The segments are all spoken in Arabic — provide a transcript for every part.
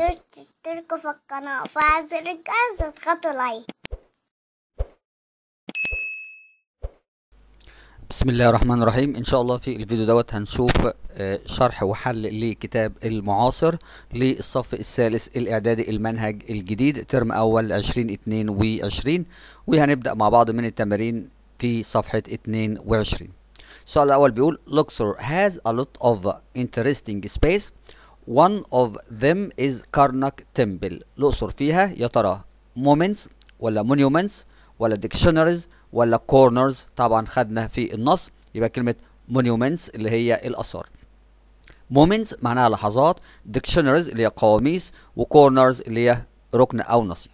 تنسوش تشتركوا في القناة وفعل زر الجرس وتضغطوا لايك بسم الله الرحمن الرحيم. إن شاء الله في الفيديو دوت هنشوف آه، شرح وحل لكتاب المعاصر للصف الثالث الإعدادي المنهج الجديد ترم أول 2022 وهنبدأ مع بعض من التمارين في صفحة 22 السؤال الأول بيقول Luxor has a lot of interesting space. One of them is Karnak Temple الأقصر فيها يا ترى moments ولا monuments ولا dictionaries ولا corners طبعا خدنا في النص يبقى كلمة monuments اللي هي الآثار moments معناها لحظات dictionaries اللي هي قواميس وcorners اللي هي ركن أو نصية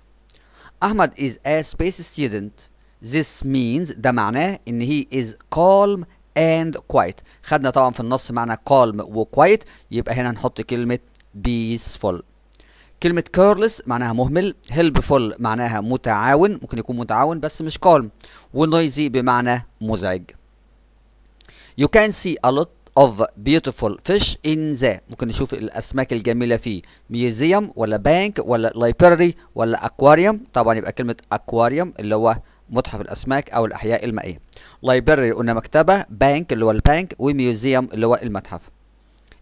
أحمد is a space student this means ده معناه إن he is calm and quiet. خدنا طبعا في النص معنى calm و quiet. يبقى هنا نحط كلمة peaceful. كلمة careless معناها مهمل. helpful معناها متعاون. ممكن يكون متعاون بس مش calm. ونويزي بمعنى مزعج. You can see a lot of beautiful fish in the. ممكن نشوف الأسماك الجميلة في museum ولا bank ولا library ولا aquarium. طبعا يبقى كلمة aquarium اللي هو متحف الأسماك أو الأحياء المائية library قلنا مكتبة bank اللي هو البنك وميوزيوم اللي هو المتحف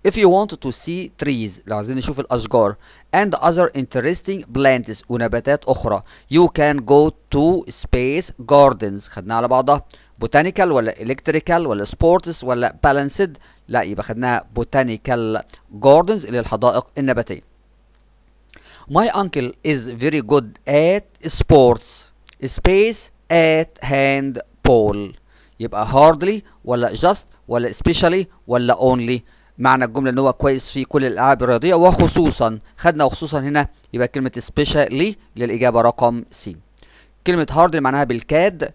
If you want to see trees لو عايزين نشوف الأشجار and other interesting plants ونباتات أخرى you can go to space gardens خدناها على بعضها botanical ولا electrical ولا sports ولا balanced لا يبقى خدناها botanical gardens اللي الحدائق النباتية My uncle is very good at sports space at handball. يبقى hardly ولا just ولا especially ولا only. معنى الجملة إن هو كويس في كل الألعاب الرياضية وخصوصا خدنا وخصوصا هنا يبقى كلمة especially للإجابة رقم سي كلمة hardly معناها بالكاد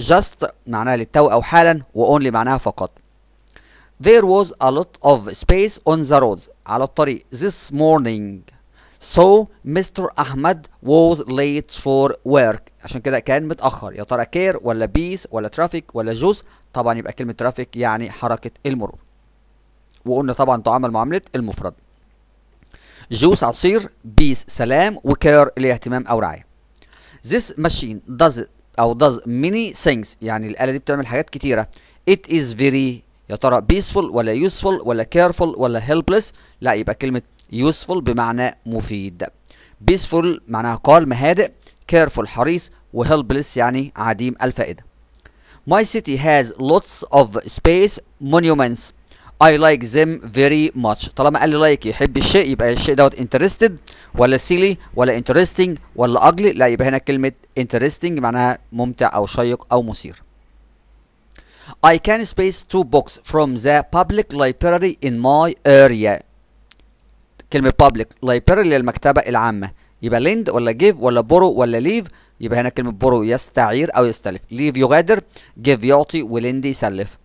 just معناها للتو أو حالا و only معناها فقط. There was a lot of space on the roads على الطريق. This morning. So Mr. أحمد was late for work. عشان كده كان متأخر. يا ترى care ولا peace ولا traffic ولا juice؟ طبعا يبقى كلمة traffic يعني حركة المرور. وقلنا طبعا تعامل معاملة المفرد. juice عصير peace سلام و care اللي هي اهتمام أو رعاية. This machine does أو does many things. يعني الآلة دي بتعمل حاجات كتيرة. It is very يا ترى peaceful ولا useful ولا careful ولا helpless لا يبقى كلمة useful بمعنى مفيد peaceful معناها قال هادئ careful حريص وhelpless يعني عديم الفائدة My city has lots of space monuments I like them very much طالما قال لي like يحب الشيء يبقى الشيء دوت interested ولا silly ولا interesting ولا ugly لا يبقى هنا كلمة interesting معناها ممتع أو شيق أو مثير I can space two books from the public library in my area كلمة public library اللي هي المكتبة العامة. يبقى lend ولا give ولا borrow ولا leave يبقى هنا كلمة borrow يستعير أو يستلف. leave يغادر give يعطي ولند يسلف.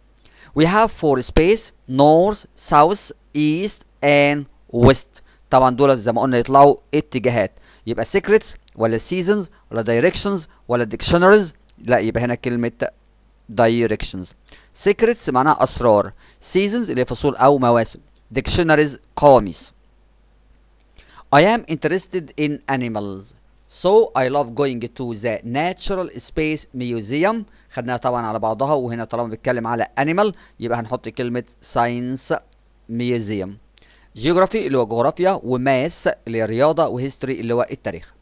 We have four space north south east and west. طبعا دول زي ما قلنا يطلعوا اتجاهات. يبقى secrets ولا seasons ولا directions ولا dictionaries. لا يبقى هنا كلمة directions. secrets معناها أسرار. seasons اللي فصول أو مواسم. dictionaries قواميس I am interested in animals so I love going to the natural space museum. خدناها طبعا على بعضها وهنا طالما بيتكلم على animal يبقى هنحط كلمة science museum. Geography اللي هو جغرافيا وماس اللي هي رياضة وهيستوري اللي هو التاريخ.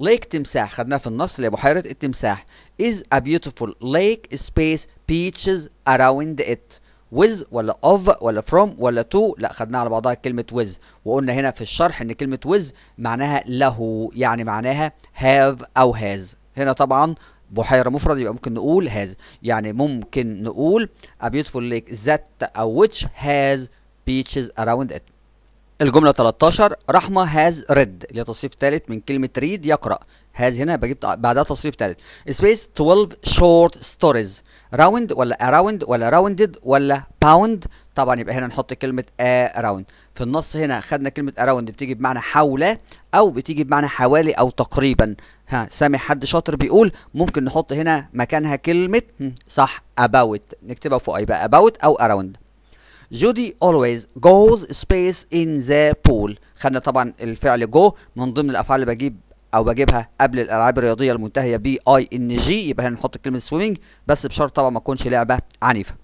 ليك تمساح خدناه في النص اللي هي بحيرة التمساح. Is a beautiful lake space beaches around it. With ولا of ولا from ولا to. لا خدناها على بعضها كلمة with. وقلنا هنا في الشرح إن كلمة with معناها له يعني معناها have أو has. هنا طبعا بحيرة مفرد يبقى ممكن نقول has. يعني ممكن نقول a beautiful lake that أو which has beaches around it. الجملة 13 رحمة has read اللي هي تصريف ثالث من كلمة read يقرأ. Has هنا بجيب بعدها تصريف ثالث space 12 short stories. Round ولا around ولا rounded ولا pound طبعا يبقى هنا نحط كلمة around في النص هنا خدنا كلمة around بتيجي بمعنى حول أو بتيجي بمعنى حوالي أو تقريبا. ها سامع حد شاطر بيقول ممكن نحط هنا مكانها كلمة صح about. نكتبها فوق يبقى about أو around Judy always goes space in the pool. خدنا طبعا الفعل جو من ضمن الأفعال اللي بجيب أو بجيبها قبل الألعاب الرياضية المنتهية بي ing يبقى هنحط كلمة swimming بس بشرط طبعا ما تكونش لعبة عنيفة.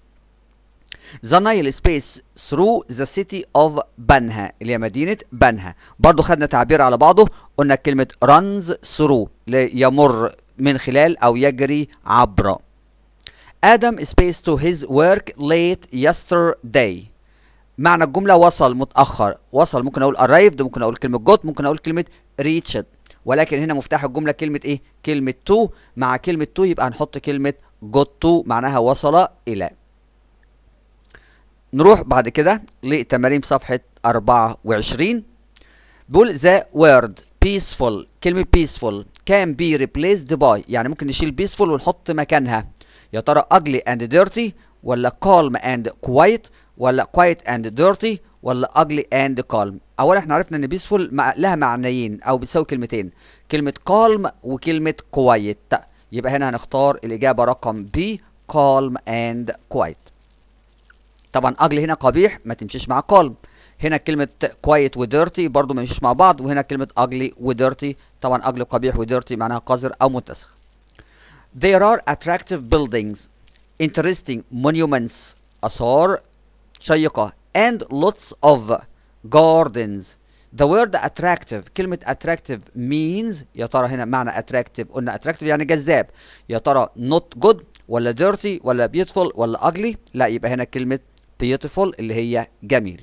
The Nile space through the city of بنها اللي هي مدينة بنها. برضو خدنا تعبير على بعضه قلنا كلمة runs through يمر من خلال أو يجري عبر. Adam space to his work late yesterday. معنى الجملة وصل متأخر. وصل ممكن أقول arrived ممكن أقول كلمة got ممكن أقول كلمة reached. ولكن هنا مفتاح الجملة كلمة إيه؟ كلمة to مع كلمة to يبقى هنحط كلمة got to معناها وصل إلى. نروح بعد كده لتمارين صفحة 24 بيقول the word peaceful. كلمة peaceful can be replaced by يعني ممكن نشيل peaceful ونحط مكانها. يا ترى ugly and dirty ولا calm and quiet ولا quiet and dirty ولا ugly and calm اولا إحنا عرفنا إن مع لها معنيين أو بتساوي كلمتين. كلمة calm وكلمة quiet. يبقى هنا هنختار الإجابة رقم B calm and quiet. طبعا ugly هنا قبيح ما تمشيش مع calm. هنا كلمة quiet وديرتي برضو ما يمشيش مع بعض وهنا كلمة ugly وديرتي طبعا ugly قبيح وديرتي معناها قذر أو متسخ There are attractive buildings interesting monuments آثار شيقة and lots of gardens The word attractive كلمة attractive means يا ترى هنا معنى attractive قلنا attractive يعني جذاب يا ترى not good ولا dirty ولا beautiful ولا ugly لا يبقى هنا كلمة beautiful اللي هي جميل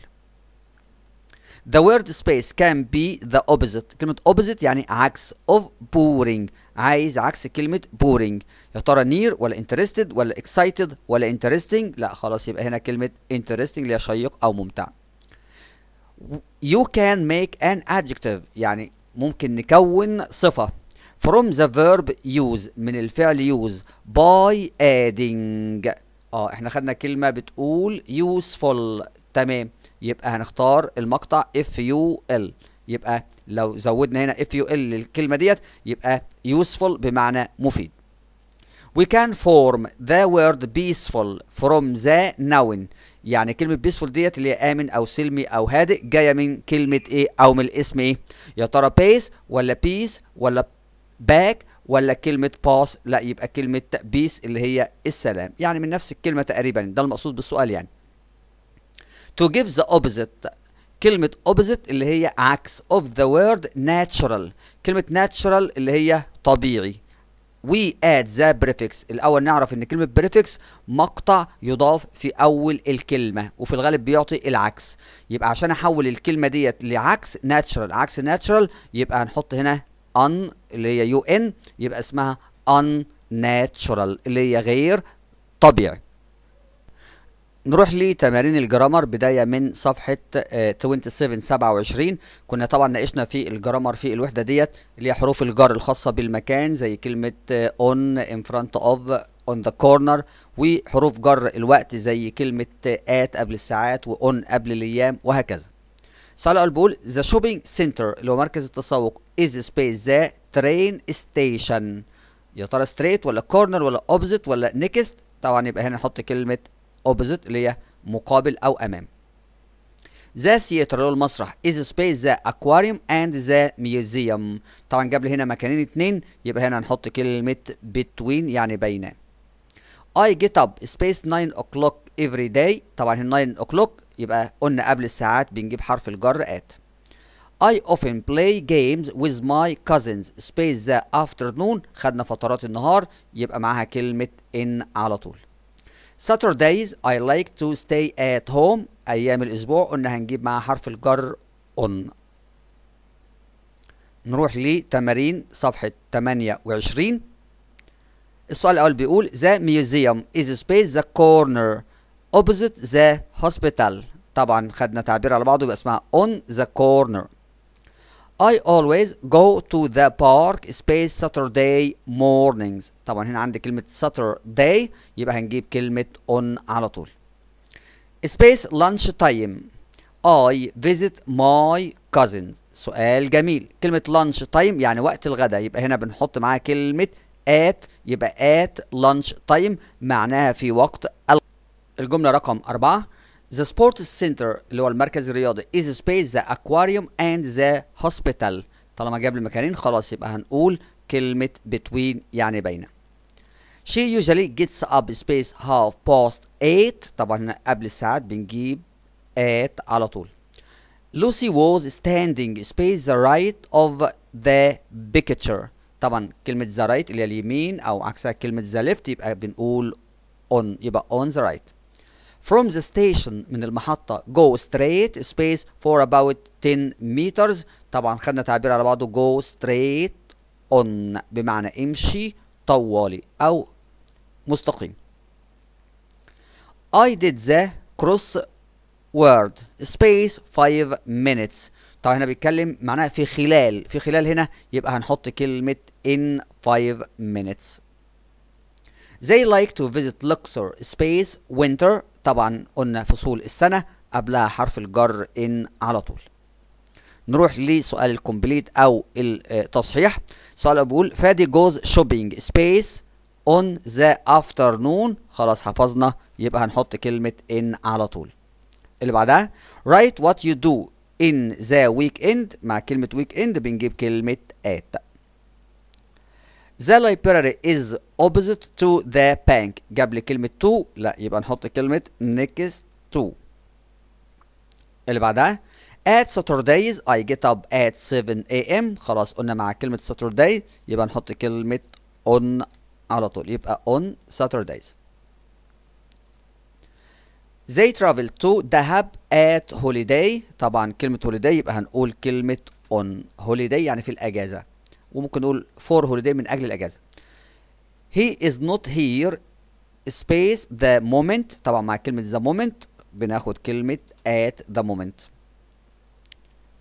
The word space can be the opposite كلمة opposite يعني عكس of boring عايز عكس كلمة boring يا ترى near ولا interested ولا excited ولا interesting لا خلاص يبقى هنا كلمة interesting اللي هي شيق أو ممتع You can make an adjective. يعني ممكن نكون صفة. From the verb use من الفعل use. By adding. آه إحنا خدنا كلمة بتقول useful. تمام. يبقى هنختار المقطع if you l. يبقى لو زودنا هنا if you l للكلمة ديت يبقى useful بمعنى مفيد. We can form the word peaceful from the noun. يعني كلمة peaceful ديت اللي هي آمن أو سلمي أو هادئ جاية من كلمة إيه؟ أو من الاسم إيه؟ يا ترى peace ولا peace ولا back ولا كلمة pass لا يبقى كلمة peace اللي هي السلام. يعني من نفس الكلمة تقريبا. ده المقصود بالسؤال يعني. To give the opposite. كلمة opposite اللي هي عكس of the word natural. كلمة natural اللي هي طبيعي. We add the prefix. الأول نعرف إن كلمة prefix مقطع يضاف في أول الكلمة وفي الغالب بيعطي العكس. يبقى عشان أحول الكلمة ديت لعكس natural عكس natural يبقى هنحط هنا un اللي هي يو ان يبقى اسمها unnatural اللي هي غير طبيعي. نروح لتمارين الجرامر بداية من صفحة 27 27 كنا طبعا ناقشنا في الجرامر في الوحدة ديت اللي هي حروف الجر الخاصة بالمكان زي كلمة on in front of on the corner وحروف جر الوقت زي كلمة at قبل الساعات وon قبل الأيام وهكذا. الأول بيقول the shopping center اللي هو مركز التسوق is space the train station يا ترى street ولا corner ولا opposite ولا next طبعا يبقى هنا نحط كلمة opposite اللي هي مقابل أو أمام. the theater اللي المسرح is space the aquarium and the museum طبعا جاب لي هنا مكانين اتنين يبقى هنا هنحط كلمة between يعني بين. I get up space 9 o'clock every day. طبعا هنا 9 o'clock يبقى قلنا قبل الساعات بنجيب حرف الجر at. I often play games with my cousins. Space the afternoon خدنا فترات النهار يبقى معاها كلمة in على طول. Saturdays I like to stay at home. أيام الأسبوع قلنا هنجيب معاها حرف الجر on. نروح لتمارين صفحة 28 السؤال الأول بيقول The museum is space the corner opposite the hospital. طبعا خدنا تعبير على بعضه يبقى اسمها on the corner. I always go to the park space Saturday mornings. طبعا هنا عندي كلمة Saturday يبقى هنجيب كلمة on على طول. Space lunch time. I visit my cousins. سؤال جميل. كلمة lunch time يعني وقت الغداء يبقى هنا بنحط معاها كلمة at يبقى at lunch time معناها في وقت الجملة رقم أربعة. The sports center اللي هو المركز الرياضي is space the aquarium and the hospital طالما جاب لي مكانين خلاص يبقى هنقول كلمة between يعني بين She usually gets up space half past eight طبعا قبل الساعات بنجيب at على طول Lucy was standing space the right of the picture طبعا كلمة the right اللي هي اليمين أو عكسها كلمة the left يبقى بنقول on يبقى on the right From the station من المحطة go straight space for about 10 meters طبعا خدنا تعبير على بعضه go straight on بمعنى امشي طوالي أو مستقيم I did the cross word space 5 minutes طبعا هنا بيتكلم معناها في خلال في خلال هنا يبقى هنحط كلمة in 5 minutes They like to visit Luxor space winter طبعا قلنا فصول السنة قبلها حرف الجر in على طول. نروح لسؤال ال complete أو التصحيح. سؤال بيقول فادي goes shopping space on the afternoon. خلاص حفظنا يبقى هنحط كلمة in على طول. اللي بعدها write what you do in the weekend. مع كلمة weekend بنجيب كلمة at. The library is opposite to the bank لي كلمة to لا يبقى نحط كلمة next to اللي بعدها at Saturdays I get up at 7 a.m. خلاص قلنا مع كلمة Saturday يبقى نحط كلمة on على طول يبقى on Saturdays They travel to Dahab at holiday طبعا كلمة holiday يبقى هنقول كلمة on holiday يعني في الأجازة وممكن نقول for holiday من أجل الأجازة. He is not here space the moment. طبعا مع كلمة the moment بناخد كلمة at the moment.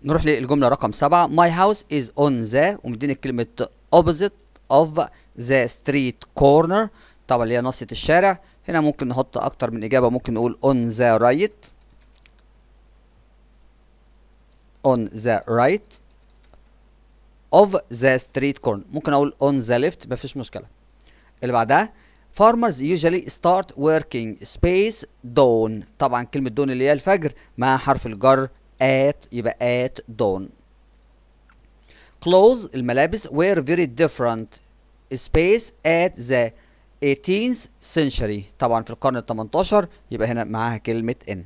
نروح للجملة رقم سبعة. My house is on the ومديني كلمة opposite of the street corner. طبعا اللي هي ناصية الشارع. هنا ممكن نحط أكتر من إجابة ممكن نقول on the right. On the right. Of the street corner ممكن أقول on the left مفيش مشكلة اللي بعدها farmers usually start working space dawn طبعا كلمة dawn اللي هي الفجر مع حرف الجر at يبقى at dawn clothes الملابس were very different space at the 18th century طبعا في القرن ال 18 يبقى هنا معاها كلمة in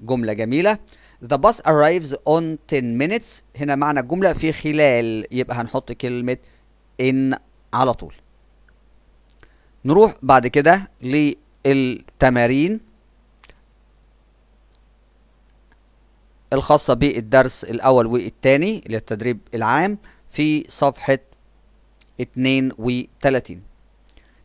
جملة جميلة The bus arrives on 10 minutes. هنا معنى الجملة في خلال يبقى هنحط كلمة in على طول. نروح بعد كده للتمارين الخاصة بالدرس الأول والثاني اللي التدريب العام في صفحة 32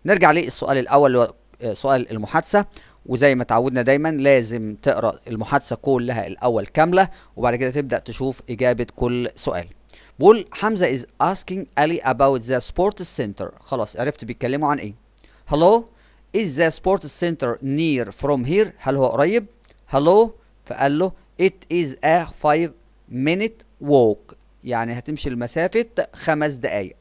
نرجع للسؤال الأول سؤال المحادثة. وزي ما تعودنا دايما لازم تقرأ المحادثة كلها الأول كاملة وبعد كده تبدأ تشوف إجابة كل سؤال. بقول حمزة is asking Ali about the sports center. خلاص عرفت بيتكلموا عن إيه. Hello is the sports center near from here هل هو قريب؟ Hello. فقال له it is a 5 minute walk. يعني هتمشي المسافة خمس دقايق.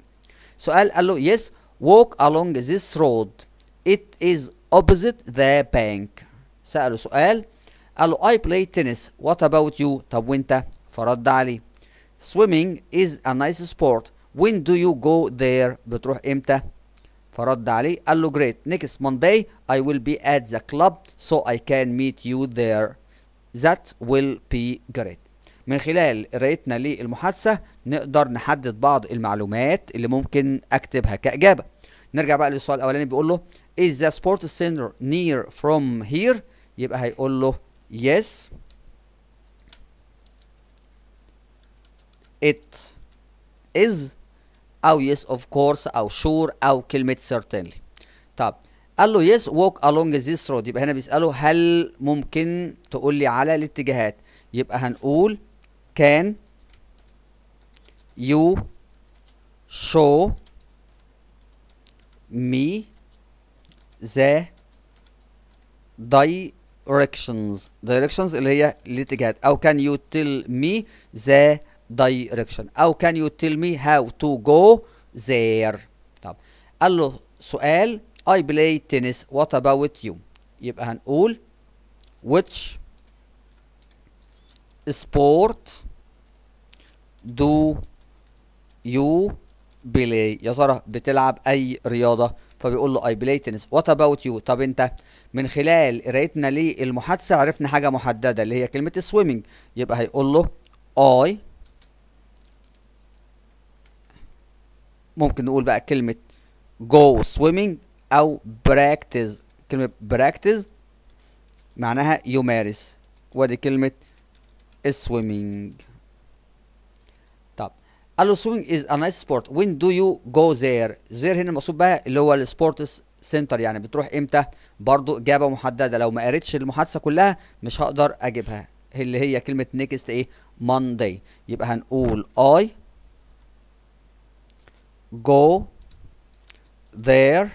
سؤال قال له yes walk along this road. It is opposite the bank سأله سؤال قال له I play tennis what about you طب وانت فرد عليه swimming is a nice sport when do you go there بتروح إمتى فرد عليه قال له great next Monday I will be at the club so I can meet you there that will be great من خلال قرايتنا للمحادثة نقدر نحدد بعض المعلومات اللي ممكن أكتبها كإجابة نرجع بقى للسؤال الأولاني بيقول له is the sports center near from here يبقى هيقول له yes. It is. أو yes of course أو sure أو كلمة certainly. طب قال له yes walk along this road. يبقى هنا بيسأله هل ممكن تقول لي على الاتجاهات؟ يبقى هنقول can you show me the directions directions اللي هي الاتجاهات او can you tell me the direction او can you tell me how to go there طب قال له سؤال I play tennis what about you يبقى هنقول which sport do you play يا ترى بتلعب أي رياضة؟ فبيقول له I play tennis. What about you? طب أنت؟ من خلال قرايتنا للمحادثة عرفنا حاجة محددة اللي هي كلمة swimming. يبقى هيقول له I ممكن نقول بقى كلمة go swimming أو practice. كلمة practice معناها يمارس وأدي كلمة طب قال له swimming is a nice sport. When do you go there? There هنا المقصود بقى اللي هو ال sports center يعني بتروح إمتى؟ برضو إجابة محددة. لو ما قريتش المحادثة كلها مش هقدر أجيبها. اللي هي كلمة next إيه؟ Monday. يبقى هنقول I go there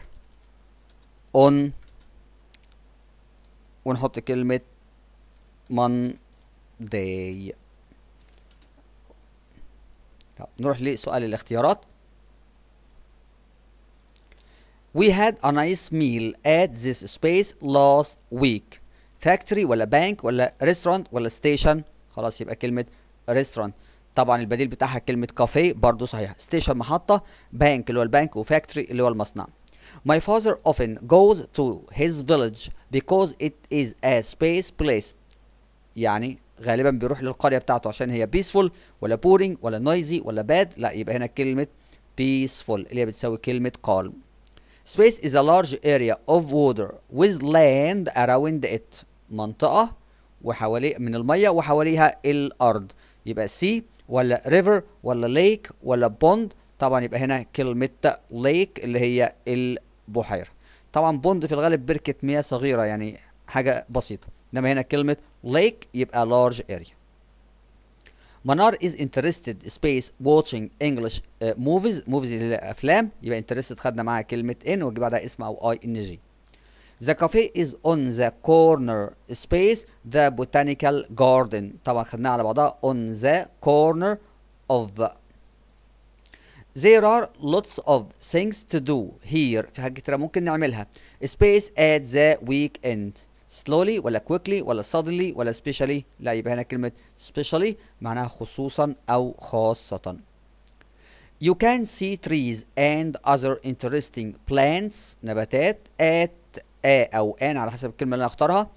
on ونحط كلمة Monday. طب نروح لسؤال الاختيارات We had a nice meal at this space last week factory ولا bank ولا restaurant ولا station خلاص يبقى كلمة restaurant طبعا البديل بتاعها كلمة كافيه برضو صحيح station محطة bank اللي هو البنك وفاكتوري اللي هو المصنع My father often goes to his village because it is a space place يعني غالبا بيروح للقرية بتاعته عشان هي peaceful ولا boring ولا noisy ولا bad. لا يبقى هنا كلمة peaceful اللي هي بتساوي كلمة calm. Space is a large area of water with land around it منطقة وحوالي من المية وحواليها الأرض. يبقى sea ولا river ولا lake ولا pond. طبعا يبقى هنا كلمة lake اللي هي البحيرة. طبعا بوند في الغالب بركة مياه صغيرة يعني حاجة بسيطة. انما هنا كلمة lake يبقى large area منار is interested space watching English uh, movies movies اللي هي افلام يبقى interested خدنا معاها كلمة in وجي بعدها اسم أو اي ان جي The cafe is on the corner space the botanical garden طبعا خدناها على بعضها on the corner of the There are lots of things to do here في حاجات كتيرة ممكن نعملها space at the weekend slowly ولا quickly ولا suddenly ولا specially لا يبقى هنا كلمة specially معناها خصوصا أو خاصة You can see trees and other interesting plants نباتات at a أو an على حسب الكلمة اللي أنا أختارها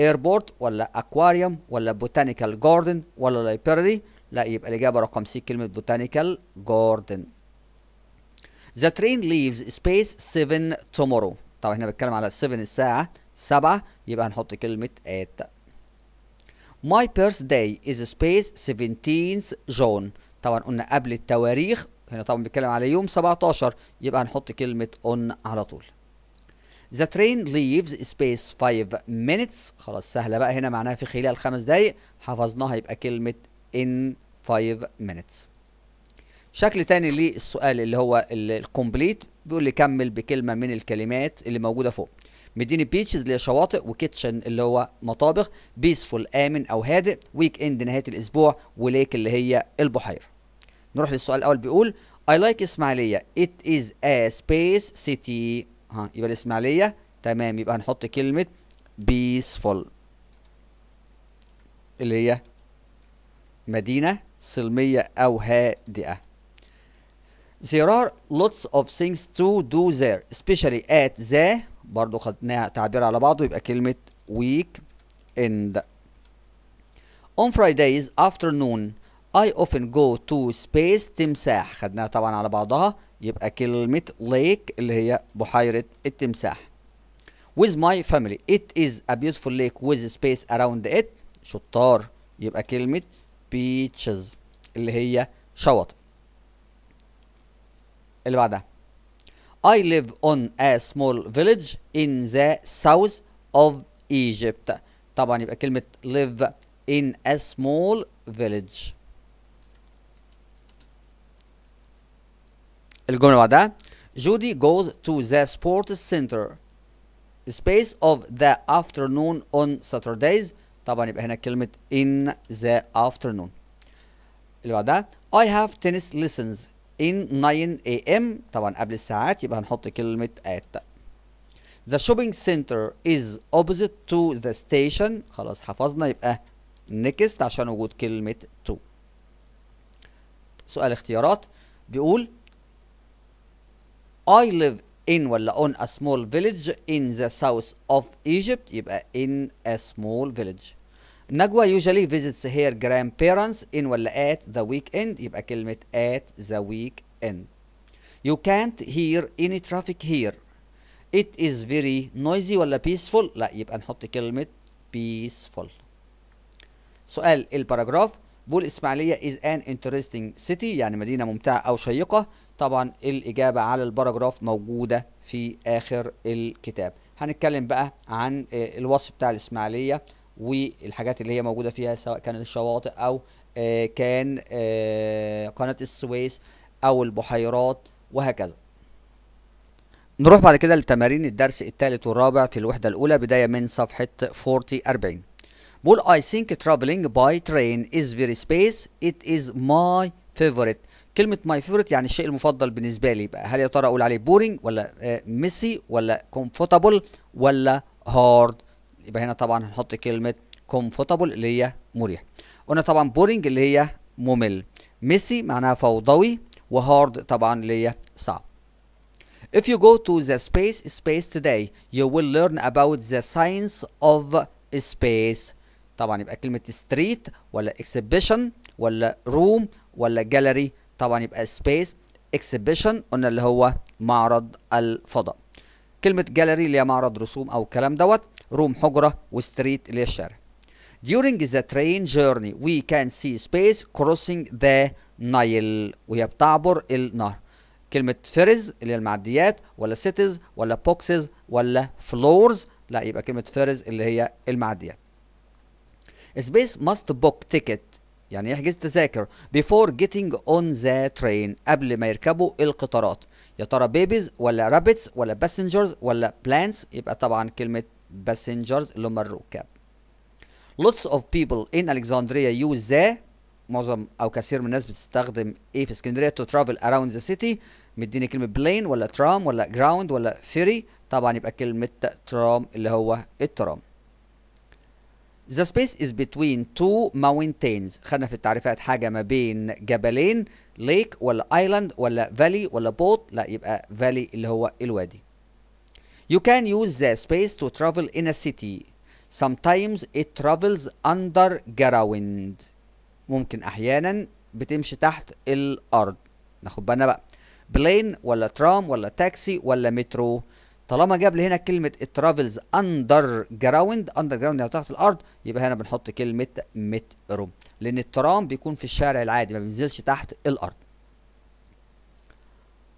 airport ولا aquarium ولا botanical garden ولا library لا يبقى الإجابة رقم سي كلمة botanical garden The train leaves space 7 tomorrow طبعا هنا بتكلم على 7 الساعة 7 يبقى هنحط كلمة at. My birthday is space 17th June. طبعا قلنا قبل التواريخ هنا طبعا بيتكلم على يوم 17 يبقى هنحط كلمة on على طول. The train leaves space 5 minutes. خلاص سهلة بقى. هنا معناها في خلال خمس دقايق. حفظناها يبقى كلمة in 5 minutes. شكل تاني للسؤال اللي هو الكومبليت بيقول لي كمل بكلمة من الكلمات اللي موجودة فوق. مديني beaches اللي هي شواطئ و kitchen اللي هو مطابخ peaceful آمن أو هادئ weekend نهاية الأسبوع و lake اللي هي البحيرة. نروح للسؤال الأول بيقول I like إسماعيلية It is a space city. ها يبقى الإسماعيلية. تمام يبقى هنحط كلمة peaceful. اللي هي مدينة سلمية أو هادئة. There are lots of things to do there especially at the برضو خدناها تعبير على بعضه يبقى كلمة week end. On Fridays afternoon I often go to space تمساح خدناها طبعا على بعضها يبقى كلمة lake اللي هي بحيرة التمساح. With my family. It is a beautiful lake with space around it. شطار. يبقى كلمة beaches اللي هي شواطئ. اللي بعدها. I live on a small village in the south of Egypt طبعا يبقى كلمة live in a small village الجملة اللي بعدها Judy goes to the sports center space of the afternoon on Saturdays طبعا يبقى هنا كلمة in the afternoon اللي بعدها I have tennis lessons In 9 a.m. طبعا قبل الساعات يبقى هنحط كلمة at The shopping center is opposite to the station خلاص حفظنا يبقى next عشان وجود كلمة to سؤال اختيارات بيقول I live in ولا on a small village in the south of Egypt يبقى in a small village نجوى usually visits her grandparents in ولا at the weekend. يبقى كلمة at the weekend. You can't hear any traffic here. It is very noisy ولا peaceful. لا يبقى نحط كلمة peaceful. سؤال ال paragraph. بول إسماعيلية is an interesting city يعني مدينة ممتعة أو شيقة. طبعا الإجابة على ال paragraph موجودة في آخر الكتاب. هنتكلم بقى عن الوصف بتاع الإسماعيلية. والحاجات اللي هي موجودة فيها سواء كانت الشواطئ أو كان قناة السويس أو البحيرات وهكذا. نروح بعد كده لتمارين الدرس الثالث والرابع في الوحدة الأولى بداية من صفحة 40 40 بقول I think traveling by train is very space. It is my favorite. كلمة my favorite يعني الشيء المفضل بالنسبة لي بقى. هل يا ترى أقول عليه boring ولا ميسي ولا comfortable ولا hard يبقى هنا طبعا هنحط كلمة comfortable اللي هي مريح. قلنا طبعا boring اللي هي ممل. ميسي معناها فوضوي وهارد طبعا اللي هي صعب. If you go to the space space today you will learn about the science of space. طبعا يبقى كلمة street ولا exhibition ولا room ولا gallery طبعا يبقى space. Exhibition قلنا اللي هو معرض الفضاء. كلمة gallery اللي هي معرض رسوم أو الكلام دوت روم حجرة وستريت اللي هي الشارع During the train journey we can see space crossing the Nile. وهي بتعبر النهر. كلمة فرز اللي هي المعديات ولا cities ولا boxes ولا floors لا يبقى كلمة فرز اللي هي المعديات. Space must book ticket. يعني يحجز تذاكر before getting on the train قبل ما يركبوا القطارات. يا ترى babies ولا rabbits ولا passengers ولا plants يبقى طبعا كلمة passengers اللي هم الركاب lots of people in Alexandria use the معظم أو كثير من الناس بتستخدم إيه في اسكندرية to travel around the city. مديني كلمة plane ولا ترام ولا ground ولا ferry طبعا يبقى كلمة ترام اللي هو الترام. The space is between two mountains. خدنا في التعريفات حاجة ما بين جبلين lake ولا island ولا valley ولا boat. لا يبقى valley اللي هو الوادي. You can use the space to travel in a city. Sometimes it travels underground ممكن أحيانا بتمشي تحت الأرض. ناخد بالنا بقى. plane ولا ترام ولا تاكسي ولا مترو طالما جاب لي هنا كلمة ال travels underground underground يعني تحت الأرض يبقى هنا بنحط كلمة مترو لأن الترام بيكون في الشارع العادي ما بينزلش تحت الأرض.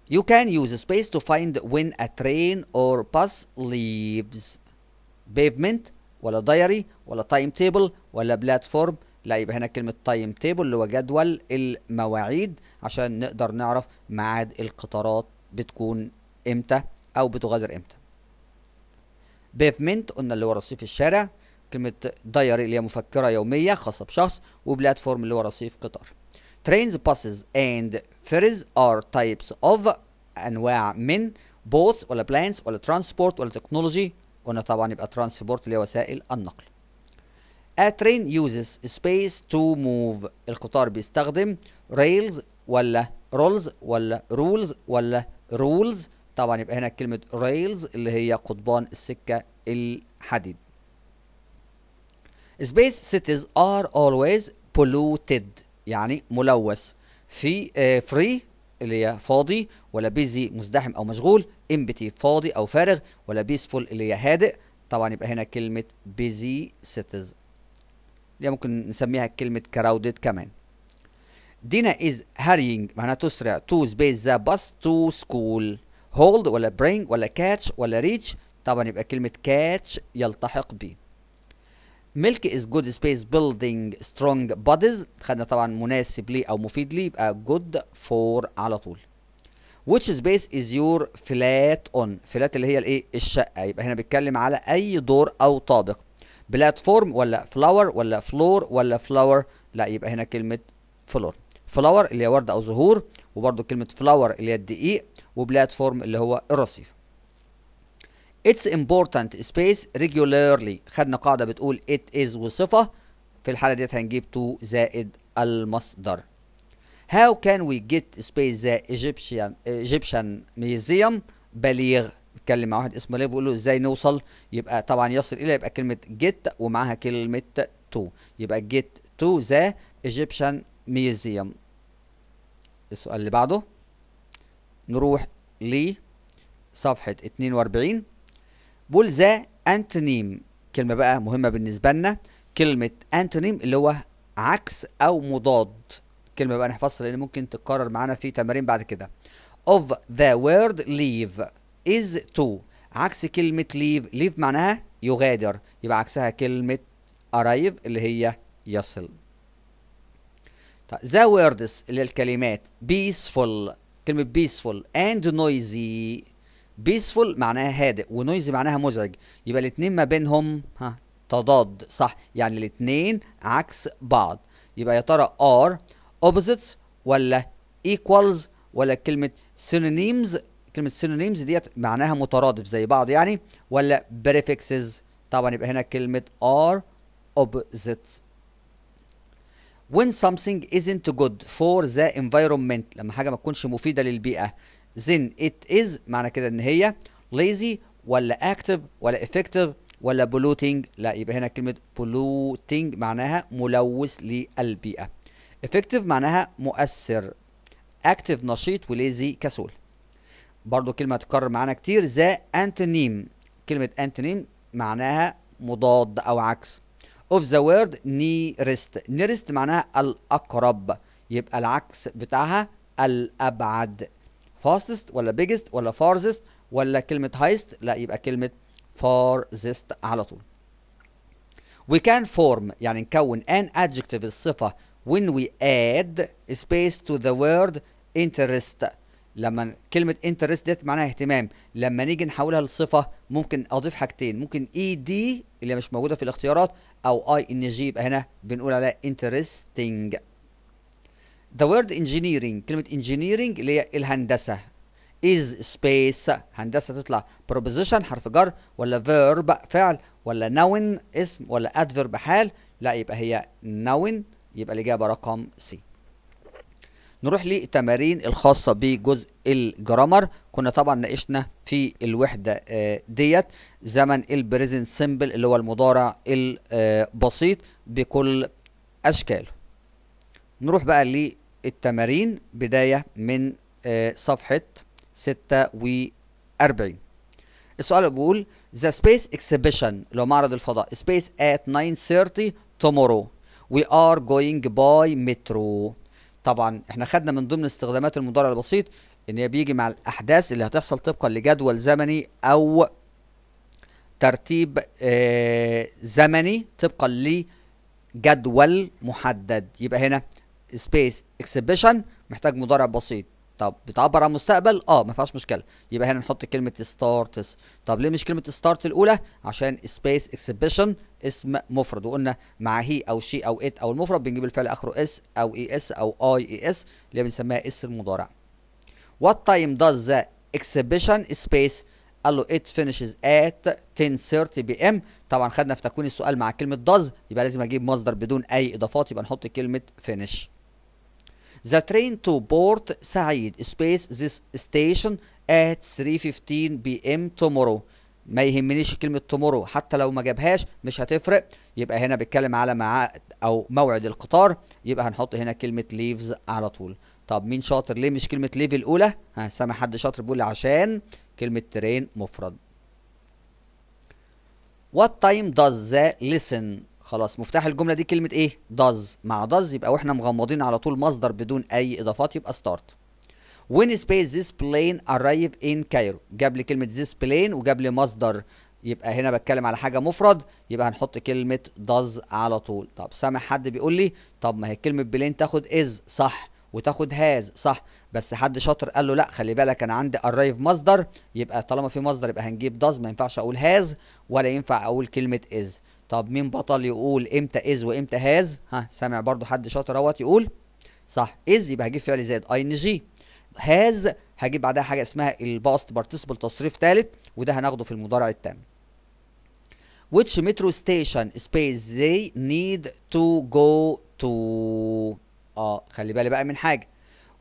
You can use space to find when a train or bus leaves pavement ولا diary ولا table ولا platform لا يبقى هنا كلمة table اللي هو جدول المواعيد عشان نقدر نعرف ميعاد القطارات بتكون إمتى أو بتغادر إمتى. pavement قلنا اللي هو رصيف الشارع كلمة diary اللي هي مفكرة يومية خاصة بشخص و platform اللي هو رصيف قطار. Trains, buses and ferries are types of أنواع من boats ولا planes ولا transport ولا technology قلنا طبعا يبقى transport اللي هي وسائل النقل. A train uses space to move القطار بيستخدم rails ولا rolls ولا rules ولا rules طبعا يبقى هنا كلمة rails اللي هي قضبان السكة الحديد Space cities are always polluted يعني ملوث. في uh, free اللي هي فاضي ولا busy مزدحم أو مشغول empty فاضي أو فارغ ولا peaceful اللي هي هادئ. طبعا يبقى هنا كلمة busy cities اللي ممكن نسميها كلمة كراودد كمان. دينا is hurrying معناها تسرع to space the bus to school. hold ولا bring ولا catch ولا reach. طبعا يبقى كلمة catch يلتحق ب milk is good space building strong bodies. خدنا طبعا مناسب ليه أو مفيد ليه يبقى good for على طول. Which space is your flat on? flat اللي هي الإيه؟ الشقة. يبقى هنا بيتكلم على أي دور أو طابق. platform ولا flower ولا floor ولا flour لا يبقى هنا كلمة floor flower اللي هي وردة أو زهور وبرضو كلمة flour اللي هي الدقيق و platform اللي هو الرصيف. It's important space regularly. خدنا قاعدة بتقول it is وصفة. في الحالة ديت هنجيب to زائد المصدر. How can we get space the Egyptian Egyptian museum? بليغ. بيتكلم مع واحد اسمه ليه بيقول له إزاي نوصل؟ يبقى طبعا يصل إلى يبقى كلمة get ومعاها كلمة to. يبقى get to the Egyptian museum. السؤال اللي بعده. نروح لصفحة 42 بقول ذا أنتونيم. كلمة بقى مهمة بالنسبة لنا. كلمة أنتونيم اللي هو عكس أو مضاد. كلمة بقى نحفظها لأن ممكن تتكرر معانا في تمارين بعد كده. Of the word leave is to. عكس كلمة leave. leave معناها يغادر. يبقى عكسها كلمة arrive اللي هي يصل. طيب the words اللي الكلمات. peaceful. كلمة peaceful. and noisy. Peaceful معناها هادئ ونويزي معناها مزعج. يبقى الاتنين ما بينهم ها تضاد صح. يعني الاتنين عكس بعض. يبقى يا ترى are opposites ولا equals ولا كلمة synonyms كلمة synonyms ديت معناها مترادف زي بعض يعني ولا prefixes طبعا يبقى هنا كلمة are opposites. When something isn't good for the environment لما حاجة ما تكونش مفيدة للبيئة then it is معنى كده إن هي lazy ولا active ولا effective ولا polluting. لا يبقى هنا كلمة polluting معناها ملوث للبيئة. effective معناها مؤثر. active نشيط وليزي كسول. برضو كلمة تكرر معانا كتير. ذا antonym كلمة antonym معناها مضاد أو عكس. of the word nearest. nearest معناها الأقرب. يبقى العكس بتاعها الأبعد. Fastest ولا biggest ولا farthest ولا كلمة highest لا يبقى كلمة farthest على طول. We can form يعني نكون an adjective الصفة when we add space to the word interest. لما كلمة interest ديت معناها اهتمام. لما نيجي نحولها لصفة ممكن أضيف حاجتين. ممكن ed اللي مش موجودة في الاختيارات أو ing يبقى هنا بنقول عليها interesting. The word engineering كلمة engineering اللي هي الهندسة. Is space. هندسة تطلع. Preposition حرف جر. ولا verb فعل. ولا noun اسم. ولا adverb حال. لا يبقى هي noun. يبقى الإجابة رقم C. نروح للتمارين الخاصة بجزء الجرامر. كنا طبعا ناقشنا في الوحدة ديت. زمن ال present simple اللي هو المضارع البسيط بكل أشكاله. نروح بقى للتمارين بداية من صفحة 46 السؤال بيقول The Space Exhibition اللي هو معرض الفضاء Space at 9:30 tomorrow. We are going by metro. طبعا إحنا خدنا من ضمن استخدامات المضارع البسيط إن هي بيجي مع الأحداث اللي هتحصل طبقا لجدول زمني أو ترتيب آه زمني طبقا لجدول محدد. يبقى هنا space exhibition محتاج مضارع بسيط. طب بتعبر عن مستقبل آه ما فيهاش مشكلة. يبقى هنا نحط كلمة starts طب ليه مش كلمة start الأولى؟ عشان space exhibition اسم مفرد وقلنا مع he أو she أو it أو المفرد بنجيب الفعل آخره s أو es أو ies اللي بنسميها s المضارع. What time does the exhibition space قال له it finishes at 10:30 p.m. طبعا خدنا في تكوين السؤال مع كلمة does يبقى لازم أجيب مصدر بدون أي إضافات يبقى نحط كلمة finish. The train to Port Said space this station at 3:15 p.m. tomorrow ما يهمنيش كلمة tomorrow حتى لو ما جابهاش مش هتفرق يبقى هنا بيتكلم على ميعاد أو موعد القطار يبقى هنحط هنا كلمة leaves على طول طب مين شاطر ليه مش كلمة leave الأولى؟ ها سامع حد شاطر بيقول عشان كلمة ترين مفرد. What time does the listen خلاص مفتاح الجملة دي كلمة إيه؟ does مع does يبقى وإحنا مغمضين على طول مصدر بدون أي إضافات يبقى start. When space this plane arrive in Cairo جاب لي كلمة this plane وجاب لي مصدر يبقى هنا بتكلم على حاجة مفرد يبقى هنحط كلمة does على طول. طب سامع حد بيقول لي طب ما هي كلمة plane تاخد is صح وتاخد has صح بس حد شاطر قال له لا خلي بالك أنا عندي arrive مصدر يبقى طالما في مصدر يبقى هنجيب does ما ينفعش أقول has ولا ينفع أقول كلمة is طب مين بطل يقول إمتى is وامتى has ها سامع برضو حد شاطر اهوت يقول صح is يبقى هجيب فعل زائد ing. has هجيب بعدها حاجة اسمها ال past participle تصريف ثالث وده هناخده في المضارع التام. Which metro station space they need to go to آه خلي بالي بقى من حاجة.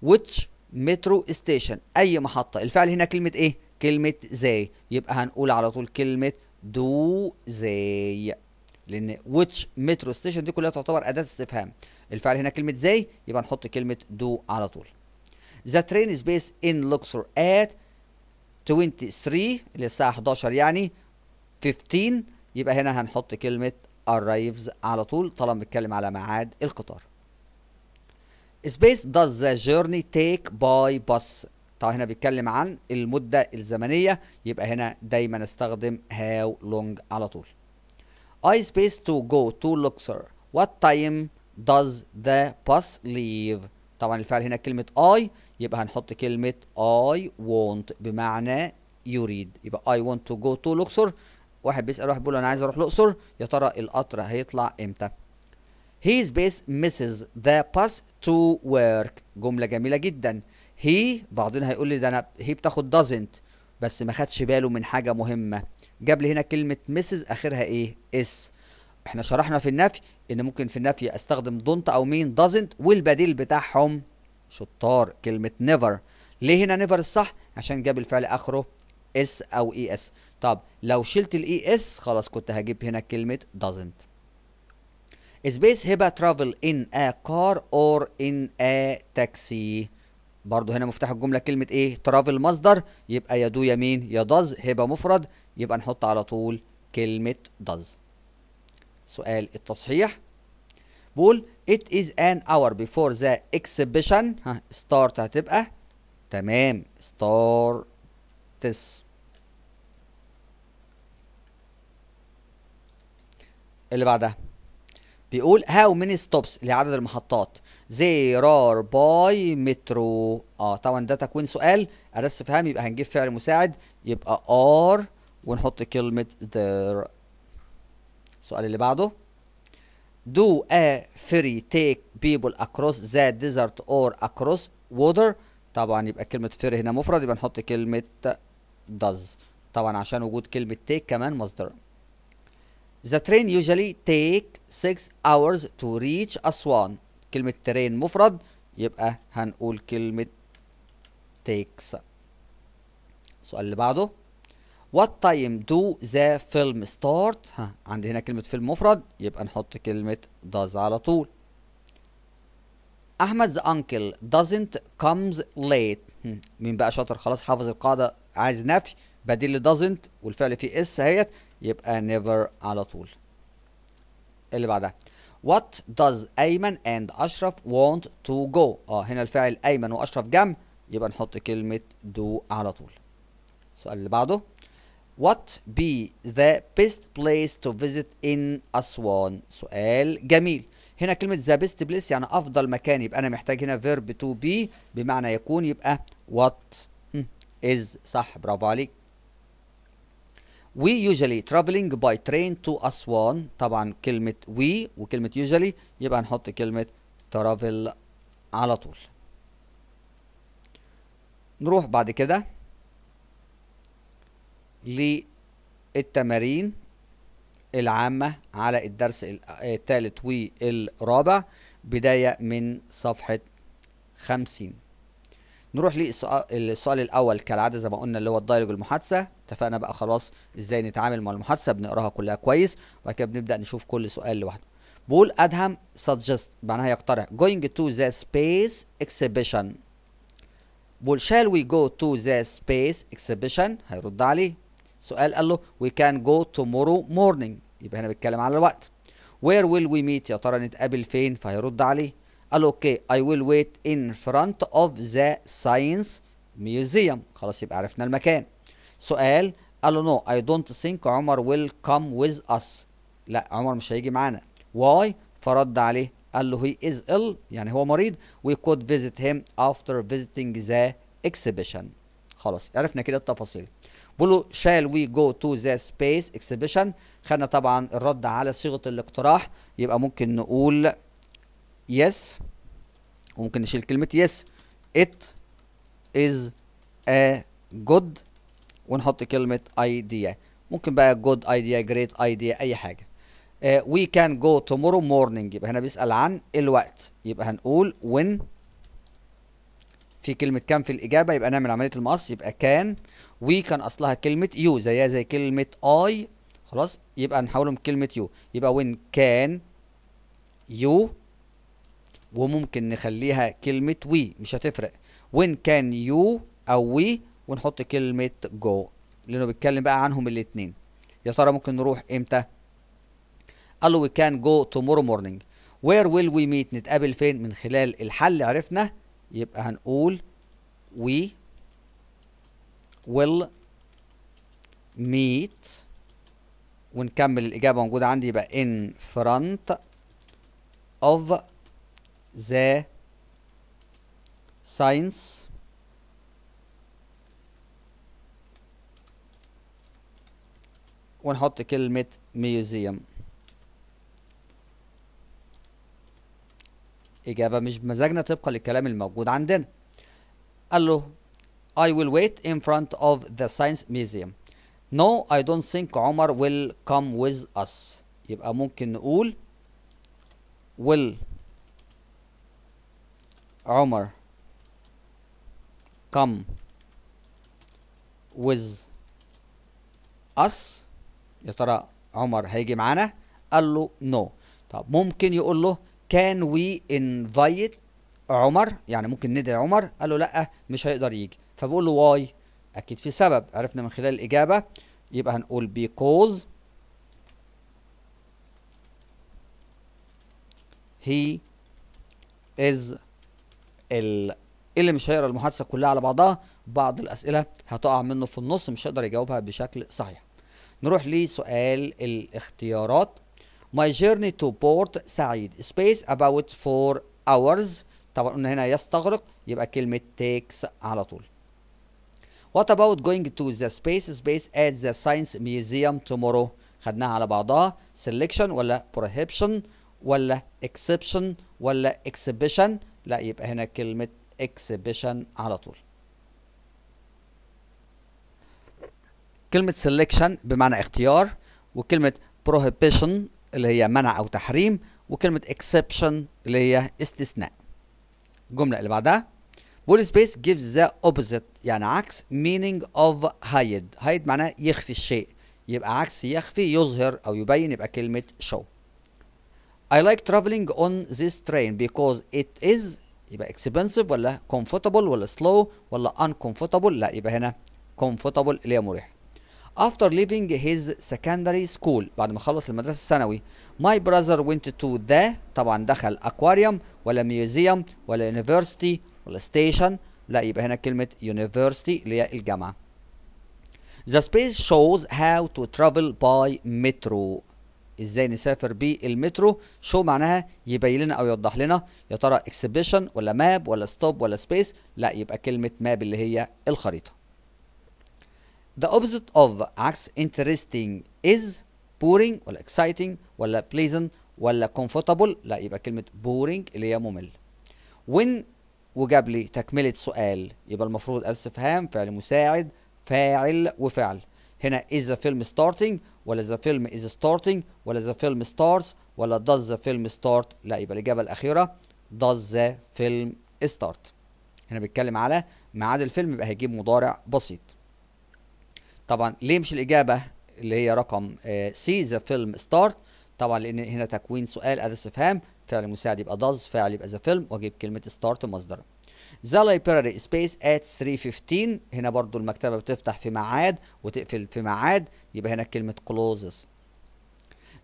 Which metro station أي محطة. الفعل هنا كلمة إيه؟ كلمة زي. يبقى هنقول على طول كلمة do زي. لأن which metro station دي كلها تعتبر أداة استفهام الفعل هنا كلمة زي يبقى نحط كلمة do على طول The train is based in Luxor at 23 اللي الساعة 11 يعني 15 يبقى هنا هنحط كلمة arrives على طول طالما بنتكلم على ميعاد القطار. Space does the journey take by bus طبعا هنا بيتكلم عن المدة الزمنية يبقى هنا دايما استخدم how long على طول. I space to go to Luxor. What time does the bus leave? طبعا الفعل هنا كلمة I يبقى هنحط كلمة I want بمعنى يريد يبقى I want to go to Luxor واحد بيسأل واحد بيقول أنا عايز أروح الأقصر يا ترى القطر هيطلع إمتى؟ His base misses the bus to work جملة جميلة جدا he بعضين هيقول لي ده أنا he بتاخد doesn't بس ما خدش باله من حاجة مهمة جاب لي هنا كلمة misses آخرها إيه؟ is. إحنا شرحنا في النفي إن ممكن في النفي أستخدم don't أو مين doesn't والبديل بتاعهم شطار كلمة never. ليه هنا never الصح؟ عشان جاب الفعل آخره s أو es طب لو شلت ال es خلاص كنت هجيب هنا كلمة doesn't. Space هبة travel in a car or in a taxi برضه هنا مفتاح الجملة كلمة إيه؟ travel مصدر يبقى يا do يا مين يا does هبة مفرد. يبقى نحط على طول كلمة does سؤال التصحيح. بقول it is an hour before the exhibition. ها start هتبقى. تمام starts اللي بعدها. بيقول how many stops لعدد المحطات. there are by metro آه طبعا ده تكوين سؤال. أداة استفهام يبقى هنجيب فعل مساعد. يبقى are ونحط كلمة there السؤال اللي بعده. Do a ferry take people across the desert or across water? طبعا يبقى كلمة ferry هنا مفرد يبقى نحط كلمة does. طبعا عشان وجود كلمة take كمان مصدر. The train usually take 6 hours to reach أسوان كلمة train مفرد يبقى هنقول كلمة takes السؤال اللي بعده What time do the film start؟ ها عندي هنا كلمة فيلم مفرد يبقى نحط كلمة does على طول. أحمد the uncle doesn't comes late. مين بقى شاطر خلاص حافظ القاعدة عايز نفي بديل doesn't والفعل فيه اس اهيت يبقى never على طول. اللي بعدها What does أيمن and أشرف want to go؟ آه هنا الفاعل أيمن وأشرف جمع يبقى نحط كلمة do على طول. السؤال اللي بعده What be the best place to visit in أسوان؟ سؤال جميل. هنا كلمة the best place يعني أفضل مكان يبقى أنا محتاج هنا verb to be بمعنى يكون يبقى what is صح برافو عليك. We usually traveling by train to أسوان طبعا كلمة we وكلمة usually يبقى نحط كلمة travel على طول. نروح بعد كده للتمارين العامة على الدرس الثالث والرابع بداية من صفحة خمسين. نروح للسؤال الأول كالعادة زي ما قلنا اللي هو الدايلوج المحادثة. اتفقنا بقى خلاص إزاي نتعامل مع المحادثة بنقراها كلها كويس وبعد كده بنبدأ نشوف كل سؤال لوحده. بقول أدهم suggest معناها يقترح. Going to the space exhibition. بقول shall we go to the space exhibition هيرد عليه. سؤال قال له we can go tomorrow morning. يبقى هنا بيتكلم على الوقت. Where will we meet يا ترى نتقابل فين؟ فهيرد عليه. قال له أوكي I will wait in front of the science museum. خلاص يبقى عرفنا المكان. سؤال قال له no I don't think عمر will come with us. لا عمر مش هيجي معانا. Why? فرد عليه قال له he is ill. يعني هو مريض. We could visit him after visiting the exhibition. خلاص عرفنا كده التفاصيل. بقول shall we go to the space exhibition? خدنا طبعا الرد على صيغة الاقتراح. يبقى ممكن نقول yes وممكن نشيل كلمة yes. It is a good ونحط كلمة idea. ممكن بقى good idea great idea أي حاجة. We can go tomorrow morning. يبقى هنا بيسأل عن الوقت. يبقى هنقول when. في كلمة can في الإجابة. يبقى نعمل عملية المقص. يبقى can we can أصلها كلمة you زيها زي كلمة I. خلاص؟ يبقى نحولهم كلمة you يبقى when can you وممكن نخليها كلمة we مش هتفرق. When can you أو we ونحط كلمة جو لأنه بيتكلم بقى عنهم الاتنين. يا ترى ممكن نروح إمتى؟ قال له we can go tomorrow morning. Where will we meet? نتقابل فين؟ من خلال الحل عرفنا. يبقى هنقول we will meet. ونكمل الإجابة موجودة عندي يبقى in front of the science ونحط كلمة museum إجابة مش بمزاجنا طبقا للكلام الموجود عندنا قال له I will wait in front of the science museum No I don't think عمر will come with us يبقى ممكن نقول will عمر come with us يا ترى عمر هيجي معانا؟ قال له no. طب ممكن يقول له can we invite عمر؟ يعني ممكن ندعي عمر؟ قال له لا مش هيقدر يجي. فبقول له واي أكيد في سبب. عرفنا من خلال الإجابة. يبقى هنقول because he is ال اللي مش هيقرأ المحادثة كلها على بعضها. بعض الأسئلة هتقع منه في النص مش هيقدر يجاوبها بشكل صحيح. نروح لسؤال الاختيارات My journey to port سعيد space about 4 hours طبعا قلنا هنا يستغرق يبقى كلمة takes على طول What about going to the space space at the science museum tomorrow خدناها على بعضها selection ولا prohibition ولا exception ولا exhibition لا يبقى هنا كلمة exhibition على طول كلمة selection بمعنى اختيار وكلمة prohibition اللي هي منع أو تحريم وكلمة exception اللي هي استثناء. الجملة اللي بعدها بول سبيس gives the opposite يعني عكس meaning of hide. Hide معناه يخفي الشيء. يبقى عكس يخفي يظهر أو يبين يبقى كلمة show. I like traveling on this train because it is يبقى expensive ولا comfortable ولا slow ولا uncomfortable لا يبقى هنا comfortable اللي هي مريح After leaving his secondary school بعد ما خلص المدرسة الثانوي My brother went to the طبعا دخل aquarium ولا museum ولا university ولا station لا يبقى هنا كلمة university اللي هي الجامعة. The space shows how to travel by metro. إزاي نسافر بالمترو؟ شو معناها؟ يبين لنا أو يوضح لنا. يا ترى exhibition ولا map ولا stop ولا space لا يبقى كلمة map اللي هي الخريطة. The opposite of عكس interesting is boring ولا exciting ولا pleasant ولا comfortable. لا يبقى كلمة boring اللي هي ممل. When وجاب لي تكملة سؤال يبقى المفروض استفهام فعل مساعد فاعل وفعل. هنا is the film starting ولا the film is starting ولا the film starts ولا does the film start. لا يبقى الإجابة الأخيرة does the film start. هنا بيتكلم على ميعاد الفيلم يبقى هيجيب مضارع بسيط. طبعا ليه مش الإجابة اللي هي رقم c the film start طبعا لأن هنا تكوين سؤال أداة استفهام. فعل مساعد يبقى does فعل يبقى the film وأجيب كلمة start مصدر. The library space at 3:15 هنا برضو المكتبة بتفتح في ميعاد وتقفل في ميعاد يبقى هنا closes.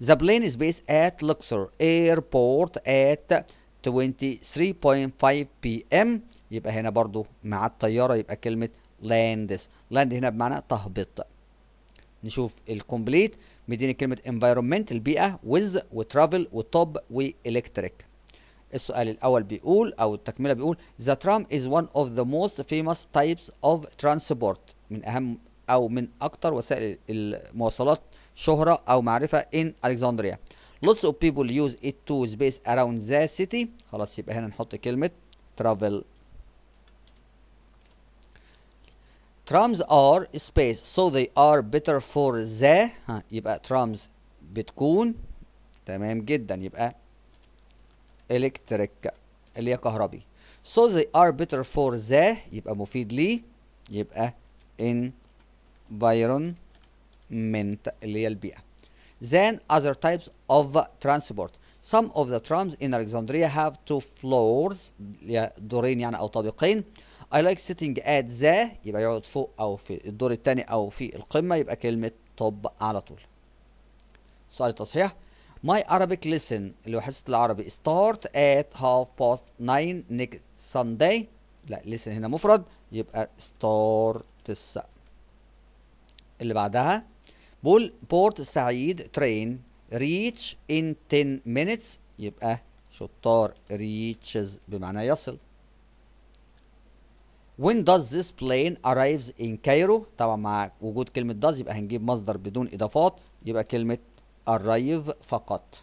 The plane is based at Luxor Airport at 23.5 p.m. يبقى هنا برضو مع الطيارة يبقى كلمة lands land هنا بمعنى تهبط. نشوف ال complete مديني كلمة environment البيئة with و travel و top و electric السؤال الأول بيقول أو التكملة بيقول The tram is one of the most famous types of transport. من أهم أو من أكتر وسائل المواصلات شهرة أو معرفة in Alexandria. Lots of people use it to space around the city. خلاص يبقى هنا نحط كلمة travel. trams are space so they are better for the ها يبقى trams بتكون تمام جدا يبقى electric اللي هي كهربي so they are better for the يبقى مفيد لي يبقى environment اللي هي البيئة than other types of transport some of the trams in Alexandria have two floors دورين يعني أو طابقين I like sitting at the يبقى يقعد فوق أو في الدور الثاني أو في القمة يبقى كلمة طب على طول. سؤال التصحيح. My Arabic lesson اللي هو حصة العربي start at half past nine next Sunday. لا listen هنا مفرد يبقى starts اللي بعدها. بول بورت سعيد train reach in 10 minutes يبقى شطار reaches بمعنى يصل. When does this plane arrives in Cairo? طبعا مع وجود كلمة does يبقى هنجيب مصدر بدون إضافات يبقى كلمة arrive فقط.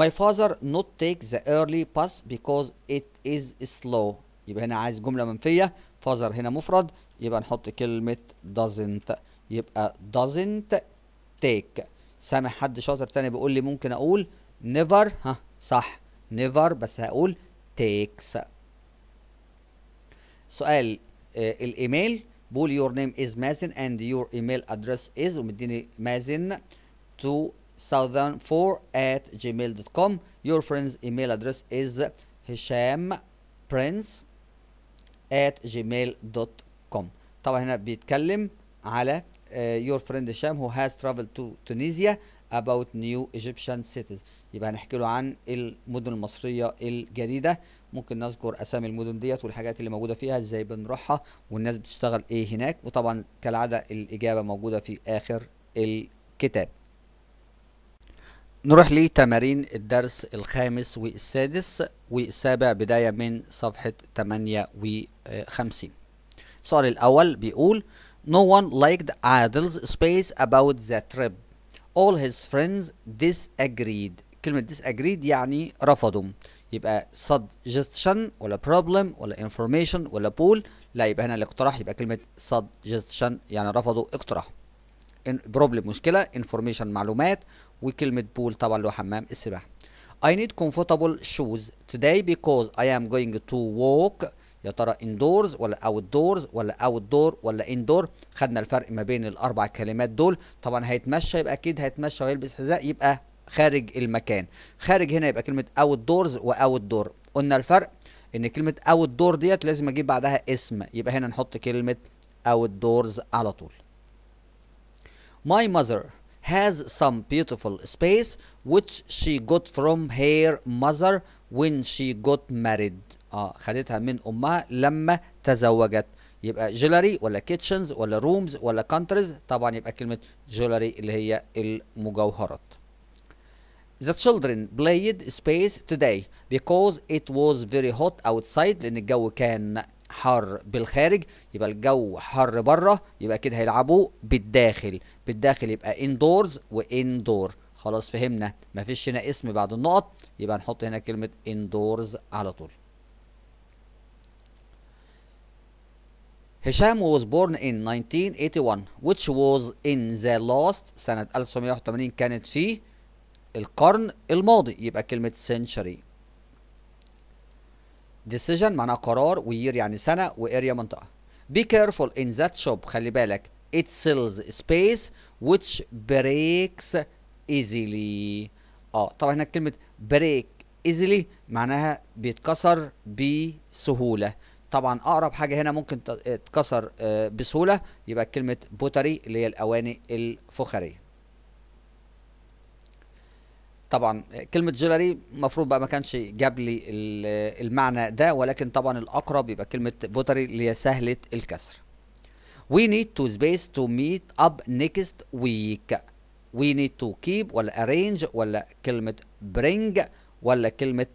My father not take the early bus because it is slow. يبقى هنا عايز جملة منفية father هنا مفرد يبقى نحط كلمة doesn't. يبقى doesn't take. سامع حد شاطر تاني بيقول لي ممكن أقول never ها صح never بس هقول takes. سؤال آه ال email بقول your name is مازن and your email address is ومديني مازن 2004@gmail.com your friend's email address is هشام prince at gmail.com طبعا هنا بيتكلم على your friend هشام who has travelled to Tunisia about new Egyptian cities. يبقى هنحكي له عن المدن المصرية الجديدة. ممكن نذكر أسامي المدن ديت والحاجات اللي موجودة فيها إزاي بنروحها والناس بتشتغل إيه هناك وطبعا كالعادة الإجابة موجودة في آخر الكتاب نروح لتمارين الدرس الخامس والسادس والسابع بداية من صفحة 58 السؤال الأول بيقول No one liked Adil's space about the trip. All his friends disagreed. كلمة disagreed يعني رفضوا. يبقى suggestion ولا problem ولا information ولا pool لا يبقى هنا الاقتراح يبقى كلمة suggestion يعني رفضوا اقتراح. problem مشكلة information معلومات وكلمة pool طبعا هو حمام السباحة. I need comfortable shoes today because I am going to walk يا ترى indoors ولا outdoors ولا outdoor ولا indoor خدنا الفرق ما بين الأربع كلمات دول طبعا هيتمشى يبقى أكيد هيتمشى ويلبس حذاء يبقى خارج المكان. خارج هنا يبقى كلمة outdoors واوتدور قلنا الفرق إن كلمة outdoor ديت لازم أجيب بعدها اسم. يبقى هنا نحط كلمة outdoors على طول. My mother has some beautiful space which she got from her mother when she got married. آه خدتها من أمها لما تزوجت. يبقى jewellery ولا kitchens ولا rooms ولا countries طبعا يبقى كلمة jewellery اللي هي المجوهرات. The children played space today because it was very hot outside. لأن الجو كان حر بالخارج. يبقى الجو حر بره يبقى كده هيلعبوا بالداخل. بالداخل يبقى indoors وindoor خلاص فهمنا. مفيش هنا اسم بعد النقط. يبقى نحط هنا كلمة indoors على طول. هشام was born in 1981 which was in the last سنة 1981 كانت في القرن الماضي يبقى كلمة century. Decision معناها قرار وير يعني سنة واريا منطقة. Be careful in that shop. خلي بالك it sells space which breaks easily. آه طبعا هنا كلمة break easily معناها بيتكسر بسهولة. طبعا أقرب حاجة هنا ممكن تتكسر بسهولة يبقى كلمة بوتري اللي هي الأواني الفخارية. طبعا كلمة jewellery المفروض بقى ما كانش جاب لي المعنى ده ولكن طبعا الأقرب يبقى كلمة pottery اللي هي سهلة الكسر we need to space to meet up next week we need to keep ولا arrange ولا كلمة bring ولا كلمة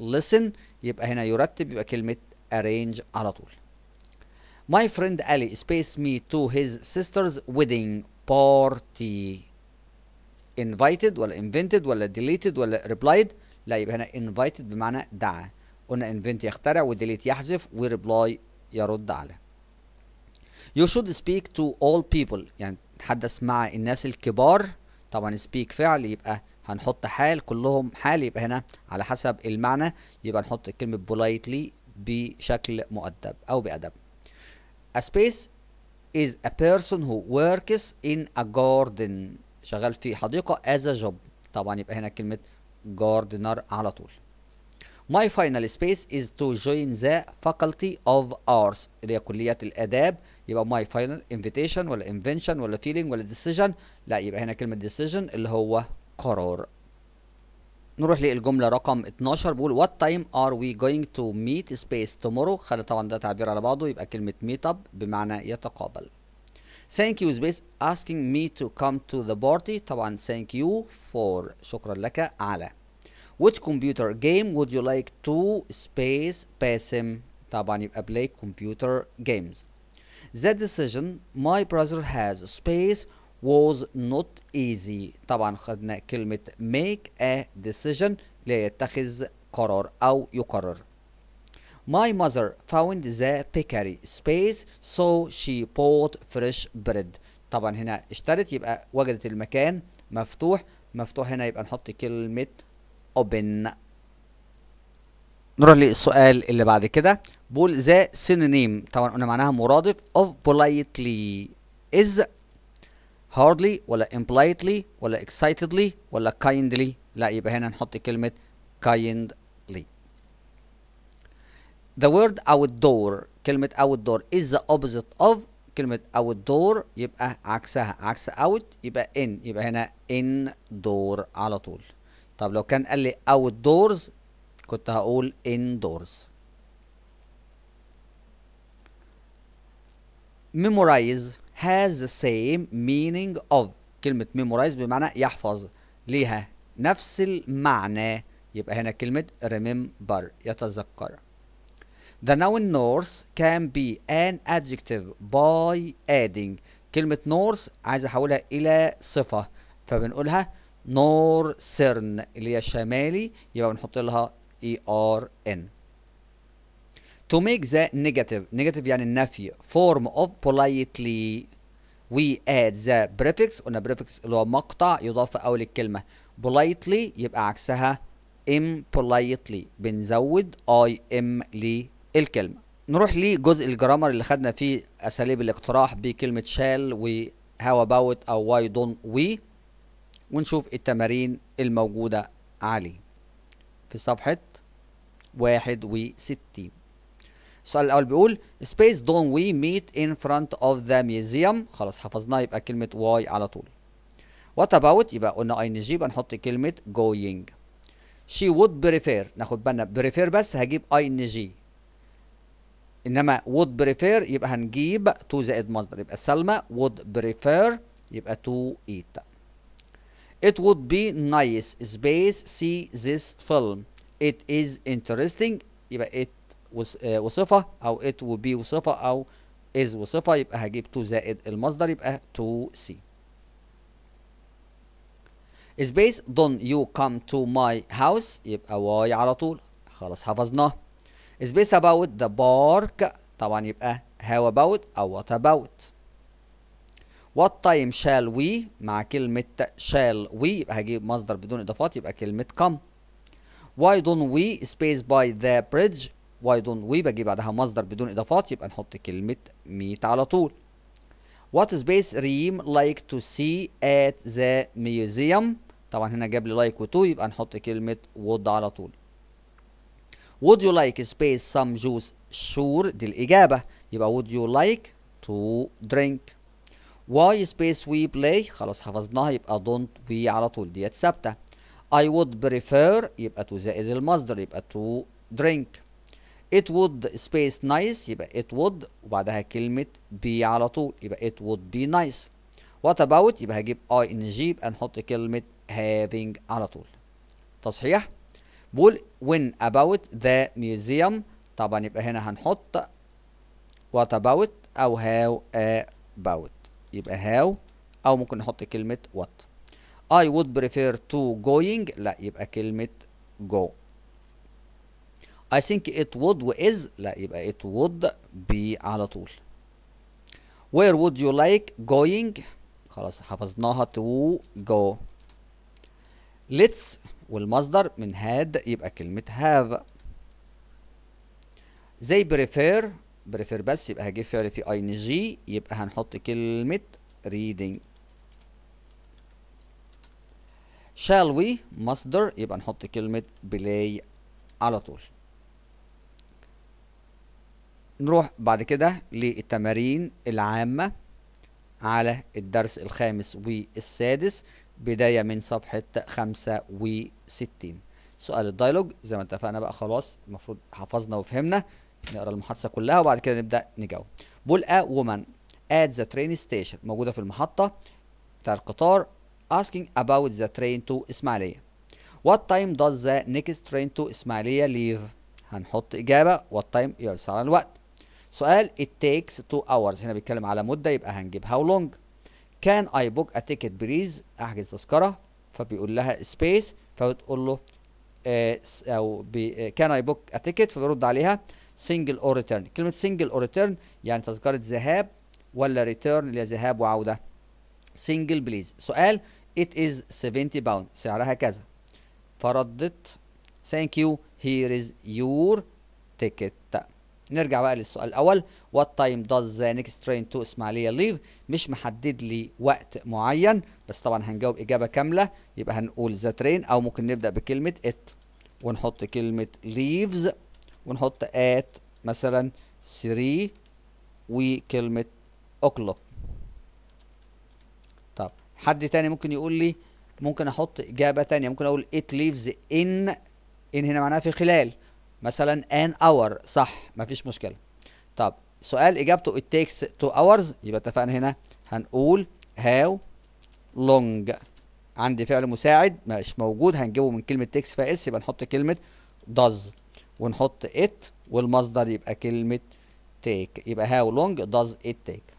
listen يبقى هنا يرتب يبقى كلمة arrange على طول. My friend Ali spaced me to his sister's wedding party. Invited ولا invented ولا deleted ولا replied لا يبقى هنا invited بمعنى دعا. قلنا invent يخترع و delete يحذف و reply يرد على. You should speak to all people يعني تحدث مع الناس الكبار طبعا speak فعل يبقى هنحط حال كلهم حال يبقى هنا على حسب المعنى يبقى نحط كلمة politely بشكل مؤدب أو بأدب. A space is a person who works in a garden شغال في as a job. طبعا يبقى هنا كلمة gardener على طول. My final space is to join the faculty of arts. اللي هي كلية الآداب. يبقى my final invitation ولا invention ولا feeling ولا decision. لا يبقى هنا كلمة decision اللي هو قرار. نروح للجملة رقم 12 بيقول what time are we going to meet space tomorrow? خلي طبعا ده تعبير على بعضه. يبقى كلمة meet up بمعنى يتقابل. Thank you space asking me to come to the party طبعا thank you for شكرا لك على Which computer game would you like to space باسم طبعا يبقى play computer games The decision my brother has space was not easy طبعا خدنا كلمة make a decision ليتخذ قرار أو يقرر My mother found the bakery space so she bought fresh bread. طبعا هنا اشترت يبقى وجدت المكان مفتوح. مفتوح هنا يبقى نحط كلمة open. نروح للسؤال اللي بعد كده. بقول ذا synonym طبعا قلنا معناها مرادف. of politely. Is hardly ولا impolitely ولا excitedly ولا kindly. لا يبقى هنا نحط كلمة kindly The word outdoor كلمة outdoor is the opposite of كلمة outdoor يبقى عكسها عكس out يبقى in يبقى هنا indoor على طول طب لو كان قال لي outdoors كنت هقول indoors memorize has the same meaning of كلمة memorize بمعنى يحفظ ليها نفس المعنى يبقى هنا كلمة remember يتذكر The noun north can be an adjective by adding كلمة north عايز احولها إلى صفة فبنقولها northern اللي هي شمالي يبقى بنحط لها ERN To make the negative negative يعني النفي form of politely we add the prefix قلنا prefix اللي هو مقطع يضاف أول الكلمة politely يبقى عكسها impolitely بنزود I am للكلمة نروح لجزء الجرامر اللي خدنا فيه أساليب الاقتراح بكلمة shall و how about أو why don't we ونشوف التمارين الموجودة عليه. في صفحة واحد وستين السؤال الأول بيقول space don't we meet in front of the museum خلاص حفظناه يبقى كلمة why على طول. What about يبقى قلنا ing يبقى نحط كلمة going. She would prefer ناخد بالنا prefer بس هجيب ing إنما would prefer يبقى هنجيب to زائد مصدر يبقى سلمى would prefer يبقى to eat It would be nice space see this film it is interesting يبقى it وصفة أو it would be وصفة أو is وصفة يبقى هجيب to زائد المصدر يبقى to see space don't you come to my house يبقى why على طول خلاص حفظناه space about the park طبعا يبقى how about أو what about What time shall we مع كلمة shall we يبقى هجيب مصدر بدون إضافات يبقى كلمة come Why don't we space by the bridge Why don't we بجيب بعدها مصدر بدون إضافات يبقى نحط كلمة meet على طول What space Reem like to see at the museum طبعا هنا جاب لي like و to يبقى نحط كلمة would على طول Would you like space some juice sure دي الإجابة يبقى would you like to drink why space we play خلاص حفظناها يبقى don't we على طول ديت ثابتة I would prefer يبقى to زائد المصدر يبقى to drink it would space nice يبقى it would وبعدها كلمة be على طول يبقى it would be nice what about يبقى هجيب ing يبقى نحط كلمة having على طول تصحيح بقول when about the museum طبعا يبقى هنا هنحط what about أو how about يبقى how أو ممكن نحط كلمة what I would prefer to going لا يبقى كلمة go I think it would is لا يبقى it would be على طول where would you like going خلاص حفظناها to go let's والمصدر من had يبقى كلمة have. زي prefer prefer بس يبقى هجيب فعل في ing يبقى هنحط كلمة reading. Shall we مصدر يبقى نحط كلمة play على طول. نروح بعد كده للتمارين العامة على الدرس الخامس والسادس. بداية من صفحة خمسة وستين. سؤال الدايلوج زي ما اتفقنا بقى خلاص المفروض حفظنا وفهمنا نقرأ المحادثة كلها وبعد كده نبدأ نجاوب. بول a woman at the train station موجودة في المحطة بتاع القطار asking about the train to إسماعيلية What time does the next train to إسماعيلية leave هنحط إجابة what time يرسل على الوقت. سؤال it takes two hours. هنا بيتكلم على مدة يبقى هنجيب how long. Can I book a ticket please أحجز تذكرة فبيقول لها space فبتقول له آه بي can I book a ticket فبيرد عليها single or return كلمة single or return يعني تذكرة ذهاب ولا return اللي ذهاب وعودة single please سؤال it is 70 pound سعرها كذا فردت thank you here is your ticket نرجع بقى للسؤال الأول. Time does the next train to اسماعيليه leave? مش محدد لي وقت معين بس طبعا هنجاوب إجابة كاملة. يبقى هنقول the train أو ممكن نبدأ بكلمة it. ونحط كلمة leaves ونحط at مثلا 3 وكلمة o'clock. طب حد تاني ممكن يقول لي ممكن أحط إجابة تانية؟ ممكن أقول it leaves in in هنا معناها في خلال. مثلا an hour صح مفيش مشكلة. طب سؤال إجابته it takes two hours يبقى اتفقنا هنا. هنقول how long. عندي فعل مساعد مش موجود هنجيبه من كلمة takes فيها اس يبقى نحط كلمة does. ونحط it والمصدر يبقى كلمة take. يبقى how long does it take.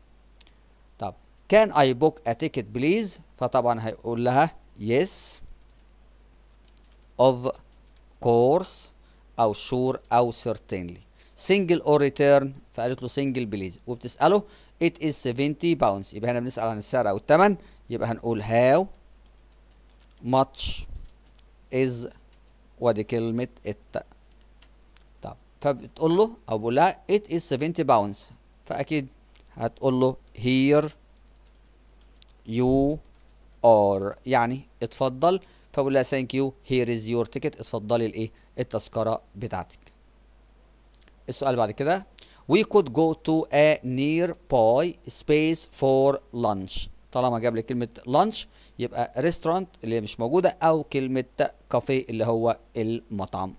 طب can I book a ticket please فطبعا هيقول لها yes. Of course. أو sure أو certainly. Single or return فقالت له single please وبتسأله it is 70 pounds. يبقى هنا بنسأل عن السعر أو الثمن يبقى هنقول how much is ودي كلمة it طب فبتقول له أو بقول لها it is 70 pounds. فأكيد هتقول له here you are. يعني اتفضل فبقول لها thank you here is your ticket اتفضلي الايه التذكرة بتاعتك. السؤال بعد كده. We could go to a nearby space for lunch. طالما جاب لي كلمة lunch يبقى restaurant اللي مش موجودة أو كلمة كافيه اللي هو المطعم.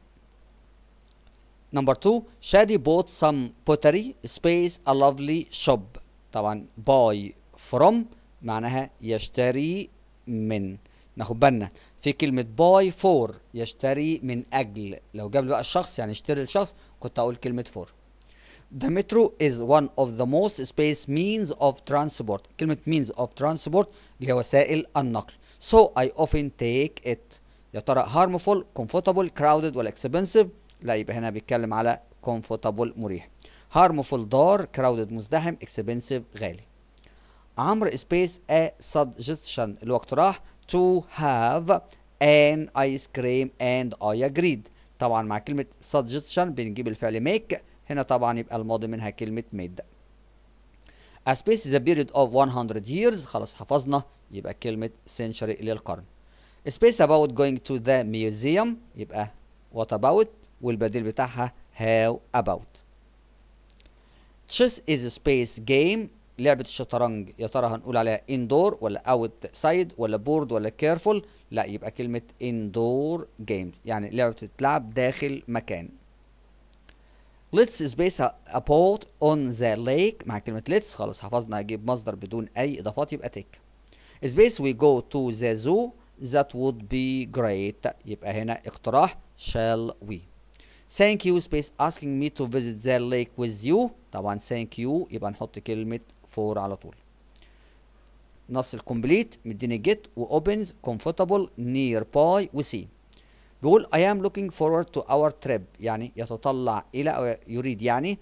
number 2 شادي bought some pottery space a lovely shop. طبعا buy from معناها يشتري من. ناخد بالنا. في كلمة buy for يشتري من أجل لو جاب لي بقى الشخص يعني يشتري الشخص كنت أقول كلمة for The metro is one of the most space means of transport كلمة means of transport اللي هي وسائل النقل So I often take it يا ترى harmful, comfortable, crowded ولا expensive لا يبقى هنا بيتكلم على comfortable مريح harmful ضار crowded مزدحم expensive غالي عمرو سبيس a suggestion اللي هو اقتراح to have an ice cream and I agreed طبعا مع كلمة suggestion بنجيب الفعل make هنا طبعا يبقى الماضي منها كلمة made A space is a period of 100 years خلاص حفظنا يبقى كلمة century القرن A space about going to the museum يبقى what about والبديل بتاعها how about Chess is a space game لعبة الشطرنج يا ترى هنقول عليها indoor ولا outside ولا board ولا careful لا يبقى كلمة indoor game يعني لعبة تتلعب داخل مكان. Let's space a boat on the lake مع كلمة let's خلاص حفظنا هجيب مصدر بدون أي إضافات يبقى take Space we go to the zoo that would be great. يبقى هنا اقتراح shall we Thank you space asking me to visit the lake with you طبعا thank you يبقى نحط كلمة for على طول نص الكومبليت مديني get وopens comfortable nearby وسي بيقول I am looking forward to our trip يعني يتطلع إلى أو يريد يعني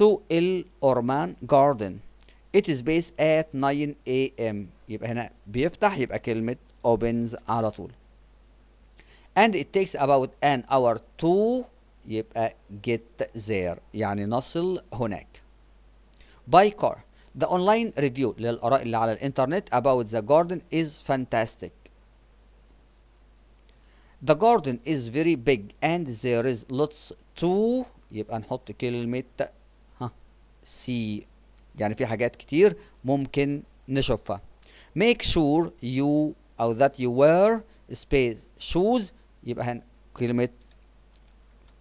to الأورمان garden It is based at 9 a.m. يبقى هنا بيفتح يبقى كلمة opens على طول. And it takes about an hour to يبقى get there يعني نصل هناك. By car. The online review للآراء اللي على الإنترنت about the garden is fantastic. The garden is very big and there is lots to يبقى نحط كلمة ها see يعني في حاجات كتير ممكن نشوفها. Make sure you أو that you wear space shoes يبقى هن كلمة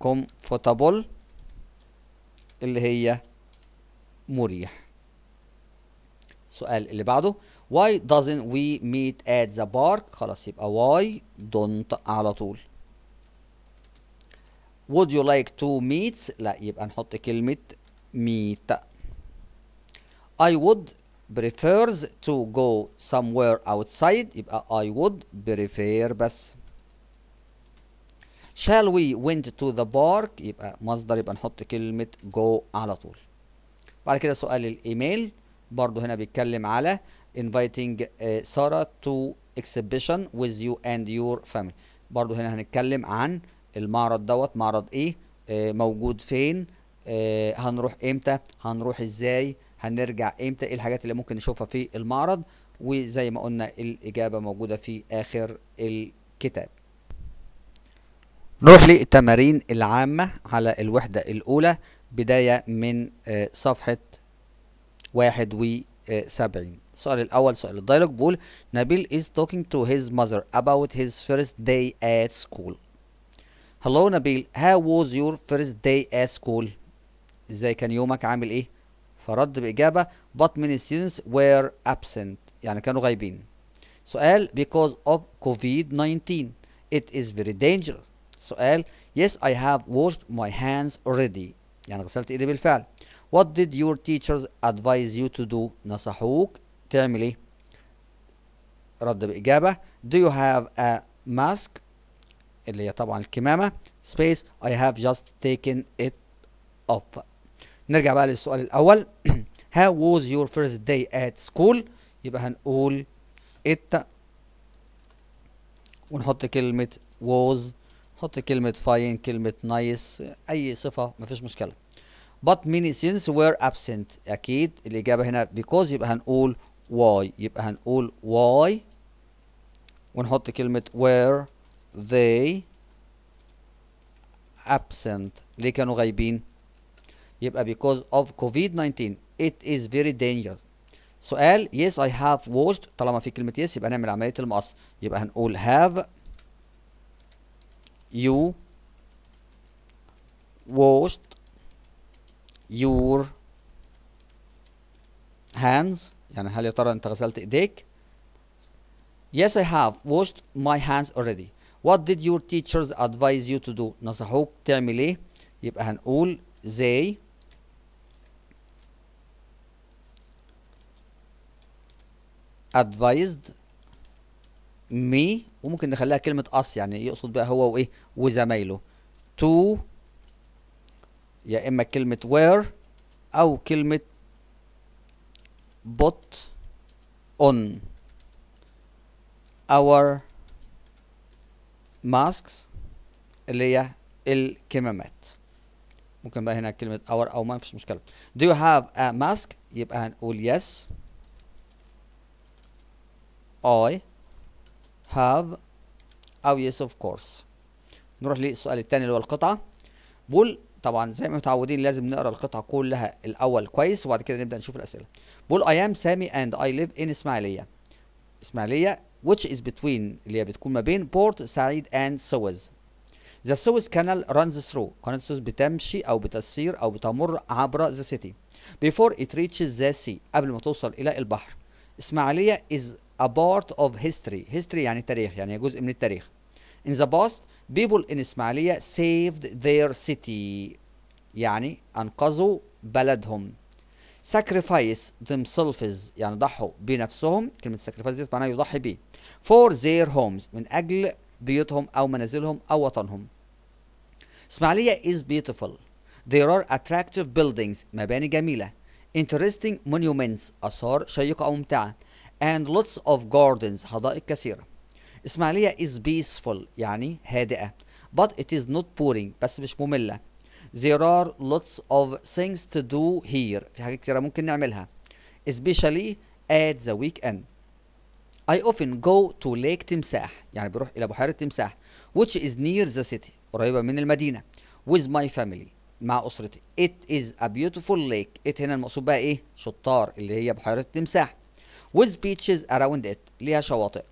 comfortable اللي هي مريح. السؤال اللي بعده why doesn't we meet at the park خلاص يبقى why don't على طول would you like to meet لا يبقى نحط كلمة meet I would prefers to go somewhere outside يبقى I would prefer بس shall we went to the park يبقى مصدر يبقى نحط كلمة go على طول. بعد كده سؤال الإيميل برضو هنا بيتكلم على inviting uh, Sarah to exhibition with you and your family. برضو هنا هنتكلم عن المعرض دوت معرض إيه؟ آه موجود فين؟ آه هنروح إمتى؟ هنروح إزاي؟ هنرجع إمتى؟ إيه الحاجات اللي ممكن نشوفها في المعرض؟ وزي ما قلنا الإجابة موجودة في آخر الكتاب. نروح للتمارين العامة على الوحدة الأولى بداية من آه صفحة واحد وسبعين. السؤال الأول سؤال الدايلوج. بيقول نبيل is talking to his mother about his first day at school. Hello نبيل. How was your first day at school? إزاي؟ كان يومك عامل إيه؟ فرد بإجابة but many students were absent. يعني كانوا غايبين. سؤال because of COVID-19 it is very dangerous. سؤال yes I have washed my hands already يعني غسلت ايدي بالفعل What did your teachers advise you to do نصحوك تعمل ايه رد بإجابة Do you have a mask اللي هي طبعا الكمامة space I have just taken it off نرجع بقى للسؤال الأول How was your first day at school يبقى هنقول it ونحط كلمة was نحط كلمة fine كلمة nice أي صفة مفيش مشكلة. But many students were absent. أكيد الإجابة هنا because يبقى هنقول why. يبقى هنقول why ونحط كلمة were they absent. ليه كانوا غايبين؟ يبقى because of COVID-19 it is very dangerous. سؤال yes I have watched طالما في كلمة yes يبقى نعمل عملية المقص. يبقى هنقول have you washed your hands يعني هل يا ترى انت غسلت ايديك Yes I have washed my hands already What did your teachers advise you to do نصحوك تعمل ايه يبقى هنقول they advised me وممكن نخليها كلمة us يعني يقصد بقى هو وإيه وزمايله. to يا إما كلمة where أو كلمة put on. Our masks اللي هي الكمامات. ممكن بقى هنا كلمة our أو ما فيش مشكلة. Do you have a mask يبقى هنقول yes. I have أو yes of course نروح للسؤال الثاني اللي هو القطعة بقول طبعا زي ما متعودين لازم نقرأ القطعة كلها الأول كويس وبعد كده نبدأ نشوف الأسئلة. بقول I am سامي and I live in إسماعيلية. إسماعيلية which is between اللي هي بتكون ما بين بورت سعيد and سويس. The Suez Canal runs through قناة السويس بتمشي أو بتسير أو بتمر عبر the city before it reaches the sea قبل ما توصل إلى البحر. إسماعيلية is a part of history. history يعني تاريخ يعني جزء من التاريخ. In the past people in إسماعيلية saved their city يعني أنقذوا بلدهم sacrifice themselves يعني ضحوا بنفسهم كلمة sacrifice دي معناها يضحي بيه for their homes من أجل بيوتهم أو منازلهم أو وطنهم إسماعيلية is beautiful there are attractive buildings مباني جميلة interesting monuments آثار شيقة أو ممتعة and lots of gardens حدائق كثيرة إسماعيلية is peaceful يعني هادئة but it is not boring بس مش مملة there are lots of things to do here في حاجات كتيرة ممكن نعملها especially at the weekend I often go to lake تمساح يعني بروح إلى بحيرة تمساح which is near the city قريبة من المدينة with my family مع أسرتي it is a beautiful lake it هنا المقصود بقى إيه شطار اللي هي بحيرة تمساح with beaches around it ليها شواطئ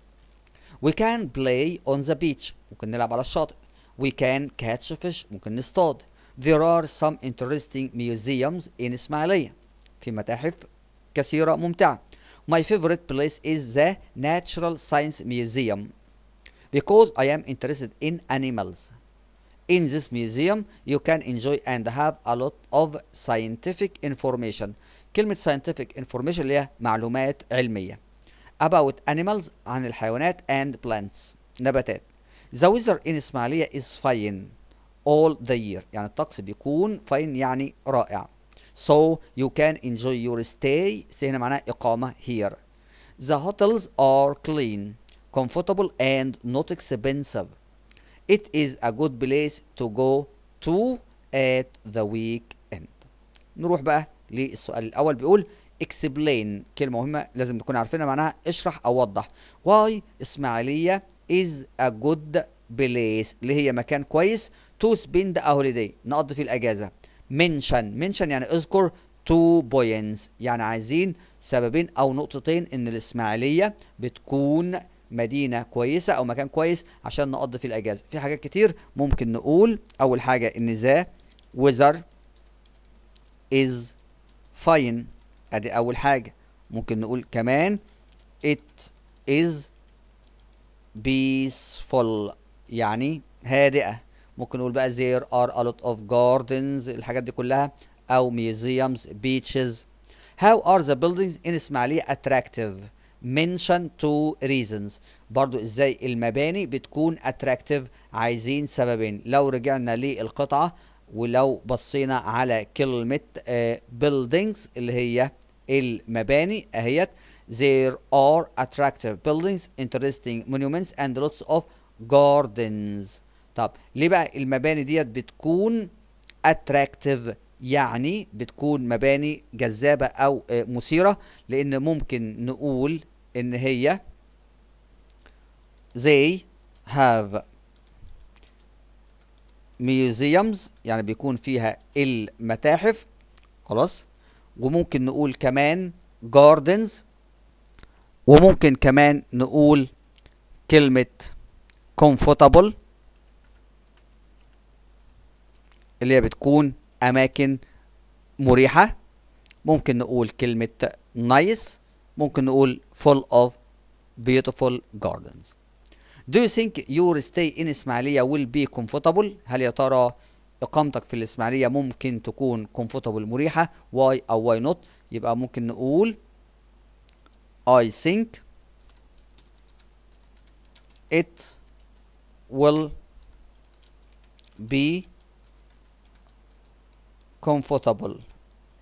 we can play on the beach ممكن نلعب على الشاطئ we can catch fish ممكن نصطاد there are some interesting museums in إسماعيلية في متاحف كثيرة ممتعة my favorite place is the Natural Science Museum because I am interested in animals in this museum you can enjoy and have a lot of scientific information كلمة scientific information اللي هي معلومات علمية about animals عن الحيوانات and plants نباتات the weather in إسماعيلية is fine all the year يعني الطقس بيكون fine يعني رائع so you can enjoy your stay stay هنا معناها إقامة here the hotels are clean comfortable and not expensive it is a good place to go to at the weekend نروح بقى للسؤال الأول بيقول explain. كلمة مهمة لازم نكون عارفينها معناها اشرح أو وضح. Why إسماعيلية is a good place. اللي هي مكان كويس؟ To spend a holiday. نقضي فيه الأجازة. Mention. Mention يعني اذكر two points. يعني عايزين سببين أو نقطتين إن الإسماعيلية بتكون مدينة كويسة أو مكان كويس عشان نقضي فيه الأجازة. في حاجات كتير ممكن نقول أول حاجة إن ذا weather is fine ادي اول حاجة. ممكن نقول كمان it is peaceful. يعني هادئة. ممكن نقول بقى there are a lot of gardens. الحاجات دي كلها. أو museums beaches. How are the buildings in اسماعيلية attractive? Mention two reasons. برضو إزاي المباني بتكون attractive عايزين سببين. لو رجعنا للقطعة ولو بصينا على كلمة آه buildings اللي هي المباني اهيت. There are attractive buildings interesting monuments and lots of gardens. طب ليه بقى المباني ديت بتكون attractive يعني بتكون مباني جذابة أو آه مثيرة؟ لأن ممكن نقول إن هي they have museums يعني بيكون فيها المتاحف خلاص. وممكن نقول كمان gardens وممكن كمان نقول كلمة comfortable اللي هي بتكون أماكن مريحة. ممكن نقول كلمة nice ممكن نقول full of beautiful gardens. Do you think your stay in إسماعيلية will be comfortable؟ هل يا ترى إقامتك في الإسماعيلية ممكن تكون comfortable مريحة؟ why أو why not؟ يبقى ممكن نقول I think it will be comfortable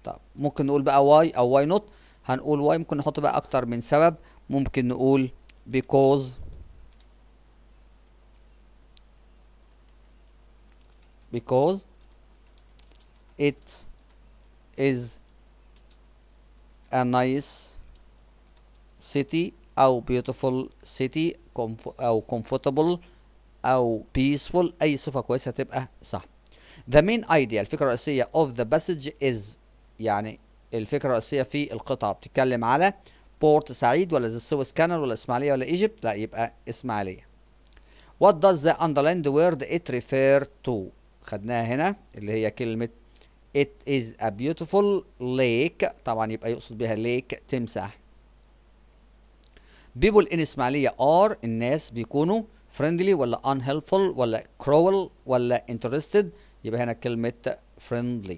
طب ممكن نقول بقى why أو why not؟ هنقول why ممكن نحط بقى أكتر من سبب ممكن نقول because because it is a nice city أو beautiful city أو comfortable أو peaceful أي صفة كويسة تبقى صح. The main idea الفكرة الرئيسية of the passage is يعني الفكرة الرئيسية في القطعة بتتكلم على بورت سعيد ولا Suez Canal ولا إسماعيلية ولا إيجيبت؟ لا يبقى إسماعيلية. What does the underlined word it refer to؟ خدناها هنا اللي هي كلمة it is a beautiful lake طبعا يبقى يقصد بها lake تمساح people in إسماعيلية are الناس بيكونوا friendly ولا unhelpful ولا cruel ولا interested يبقى هنا كلمة friendly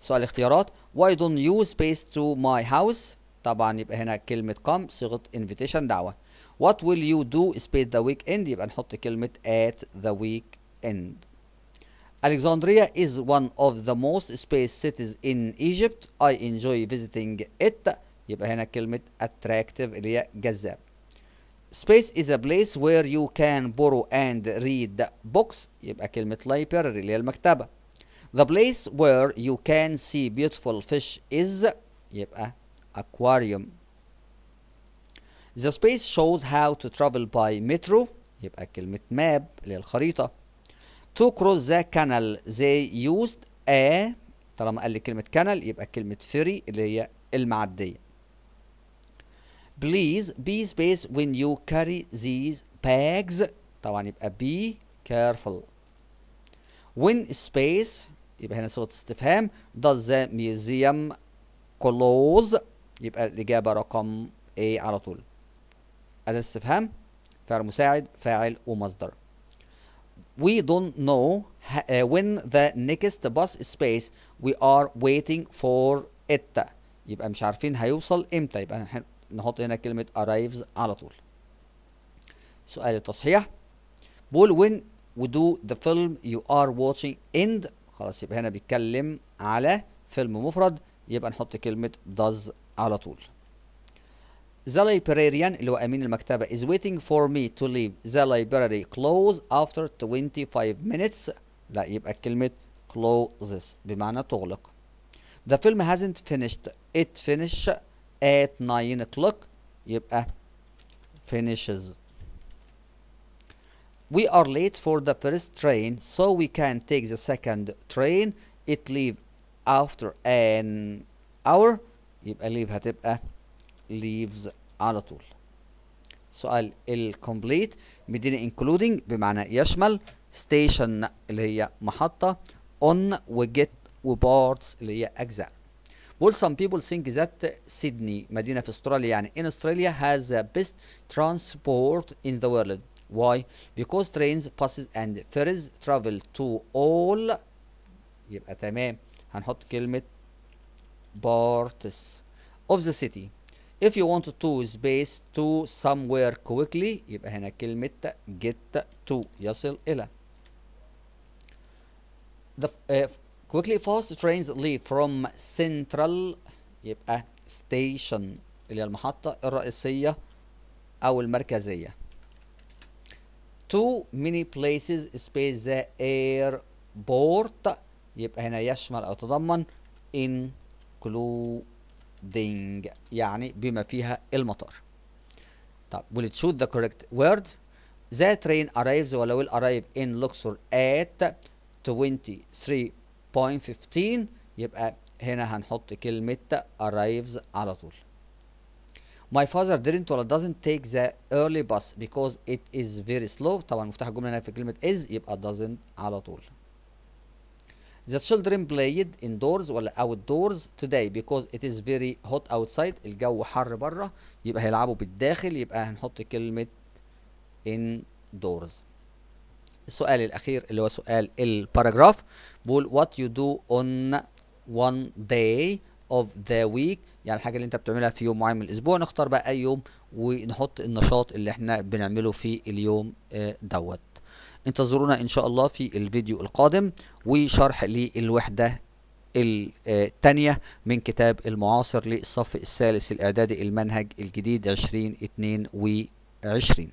سؤال اختيارات why don't you space to my house طبعا يبقى هنا كلمة come صيغة invitation دعوة what will you do spend the weekend يبقى نحط كلمة at the weekend Alexandria is one of the most space cities in Egypt. I enjoy visiting it. يبقى هنا كلمة attractive اللي هي جذاب. Space is a place where you can borrow and read books. يبقى كلمة library اللي هي المكتبة. The place where you can see beautiful fish is يبقى aquarium. The space shows how to travel by metro يبقى كلمة map اللي هي الخريطة. To cross the canal they used a طالما قال لي كلمة canal يبقى كلمة ferry اللي هي المعدية. Please be space when you carry these bags طبعا يبقى be careful. When space يبقى هنا صيغة استفهام does the museum close يبقى الإجابة رقم A على طول. أداة استفهام فعل مساعد فاعل ومصدر. We don't know uh, when the next bus space we are waiting for it. يبقى مش عارفين هيوصل إمتى. يبقى نحط هنا كلمة arrives على طول. سؤال التصحيح. بقول when we do the film you are watching end خلاص يبقى هنا بيتكلم على فيلم مفرد. يبقى نحط كلمة does على طول. The librarian اللي هو أمين المكتبة is waiting for me to leave the library close after 25 minutes لا يبقى كلمة closes بمعنى تغلق The film hasn't finished it finish at 9 o'clock يبقى finishes We are late for the first train so we can take the second train it leave after an hour يبقى leave هتبقى leaves على طول سؤال الكومبليت مدينة including بمعنى يشمل station اللي هي محطة on وget وبارتس اللي هي أجزاء بقول some people think that Sydney مدينة في استراليا يعني in Australia has the best transport in the world why because trains buses and ferries travel to all يبقى تمام هنحط كلمة parts of the city If you want to space to somewhere quickly يبقى هنا كلمة get to يصل إلى the uh, quickly fast trains leave from central يبقى station اللي هي المحطة الرئيسية أو المركزية to many places space the airport يبقى هنا يشمل أو تضمن including يعني بما فيها المطار طب will it choose the correct word the train arrives ولا will arrive in Luxor at 23.15 يبقى هنا هنحط كلمة arrives على طول My father didn't ولا doesn't take the early bus because it is very slow طبعا مفتاح الجملة هنا في كلمة is يبقى doesn't على طول The children played indoors ولا outdoors today because it is very hot outside. الجو حر بره يبقى هيلعبوا بالداخل. يبقى هنحط كلمة indoors. السؤال الأخير اللي هو سؤال الباراجراف. بيقول what you do on one day of the week يعني الحاجة اللي انت بتعملها في يوم معين من الأسبوع. نختار بقى أي يوم ونحط النشاط اللي إحنا بنعمله في اليوم دوت. انتظرونا إن شاء الله في الفيديو القادم وشرح للوحدة الثانية من كتاب المعاصر للصف الثالث الإعدادي المنهج الجديد 2022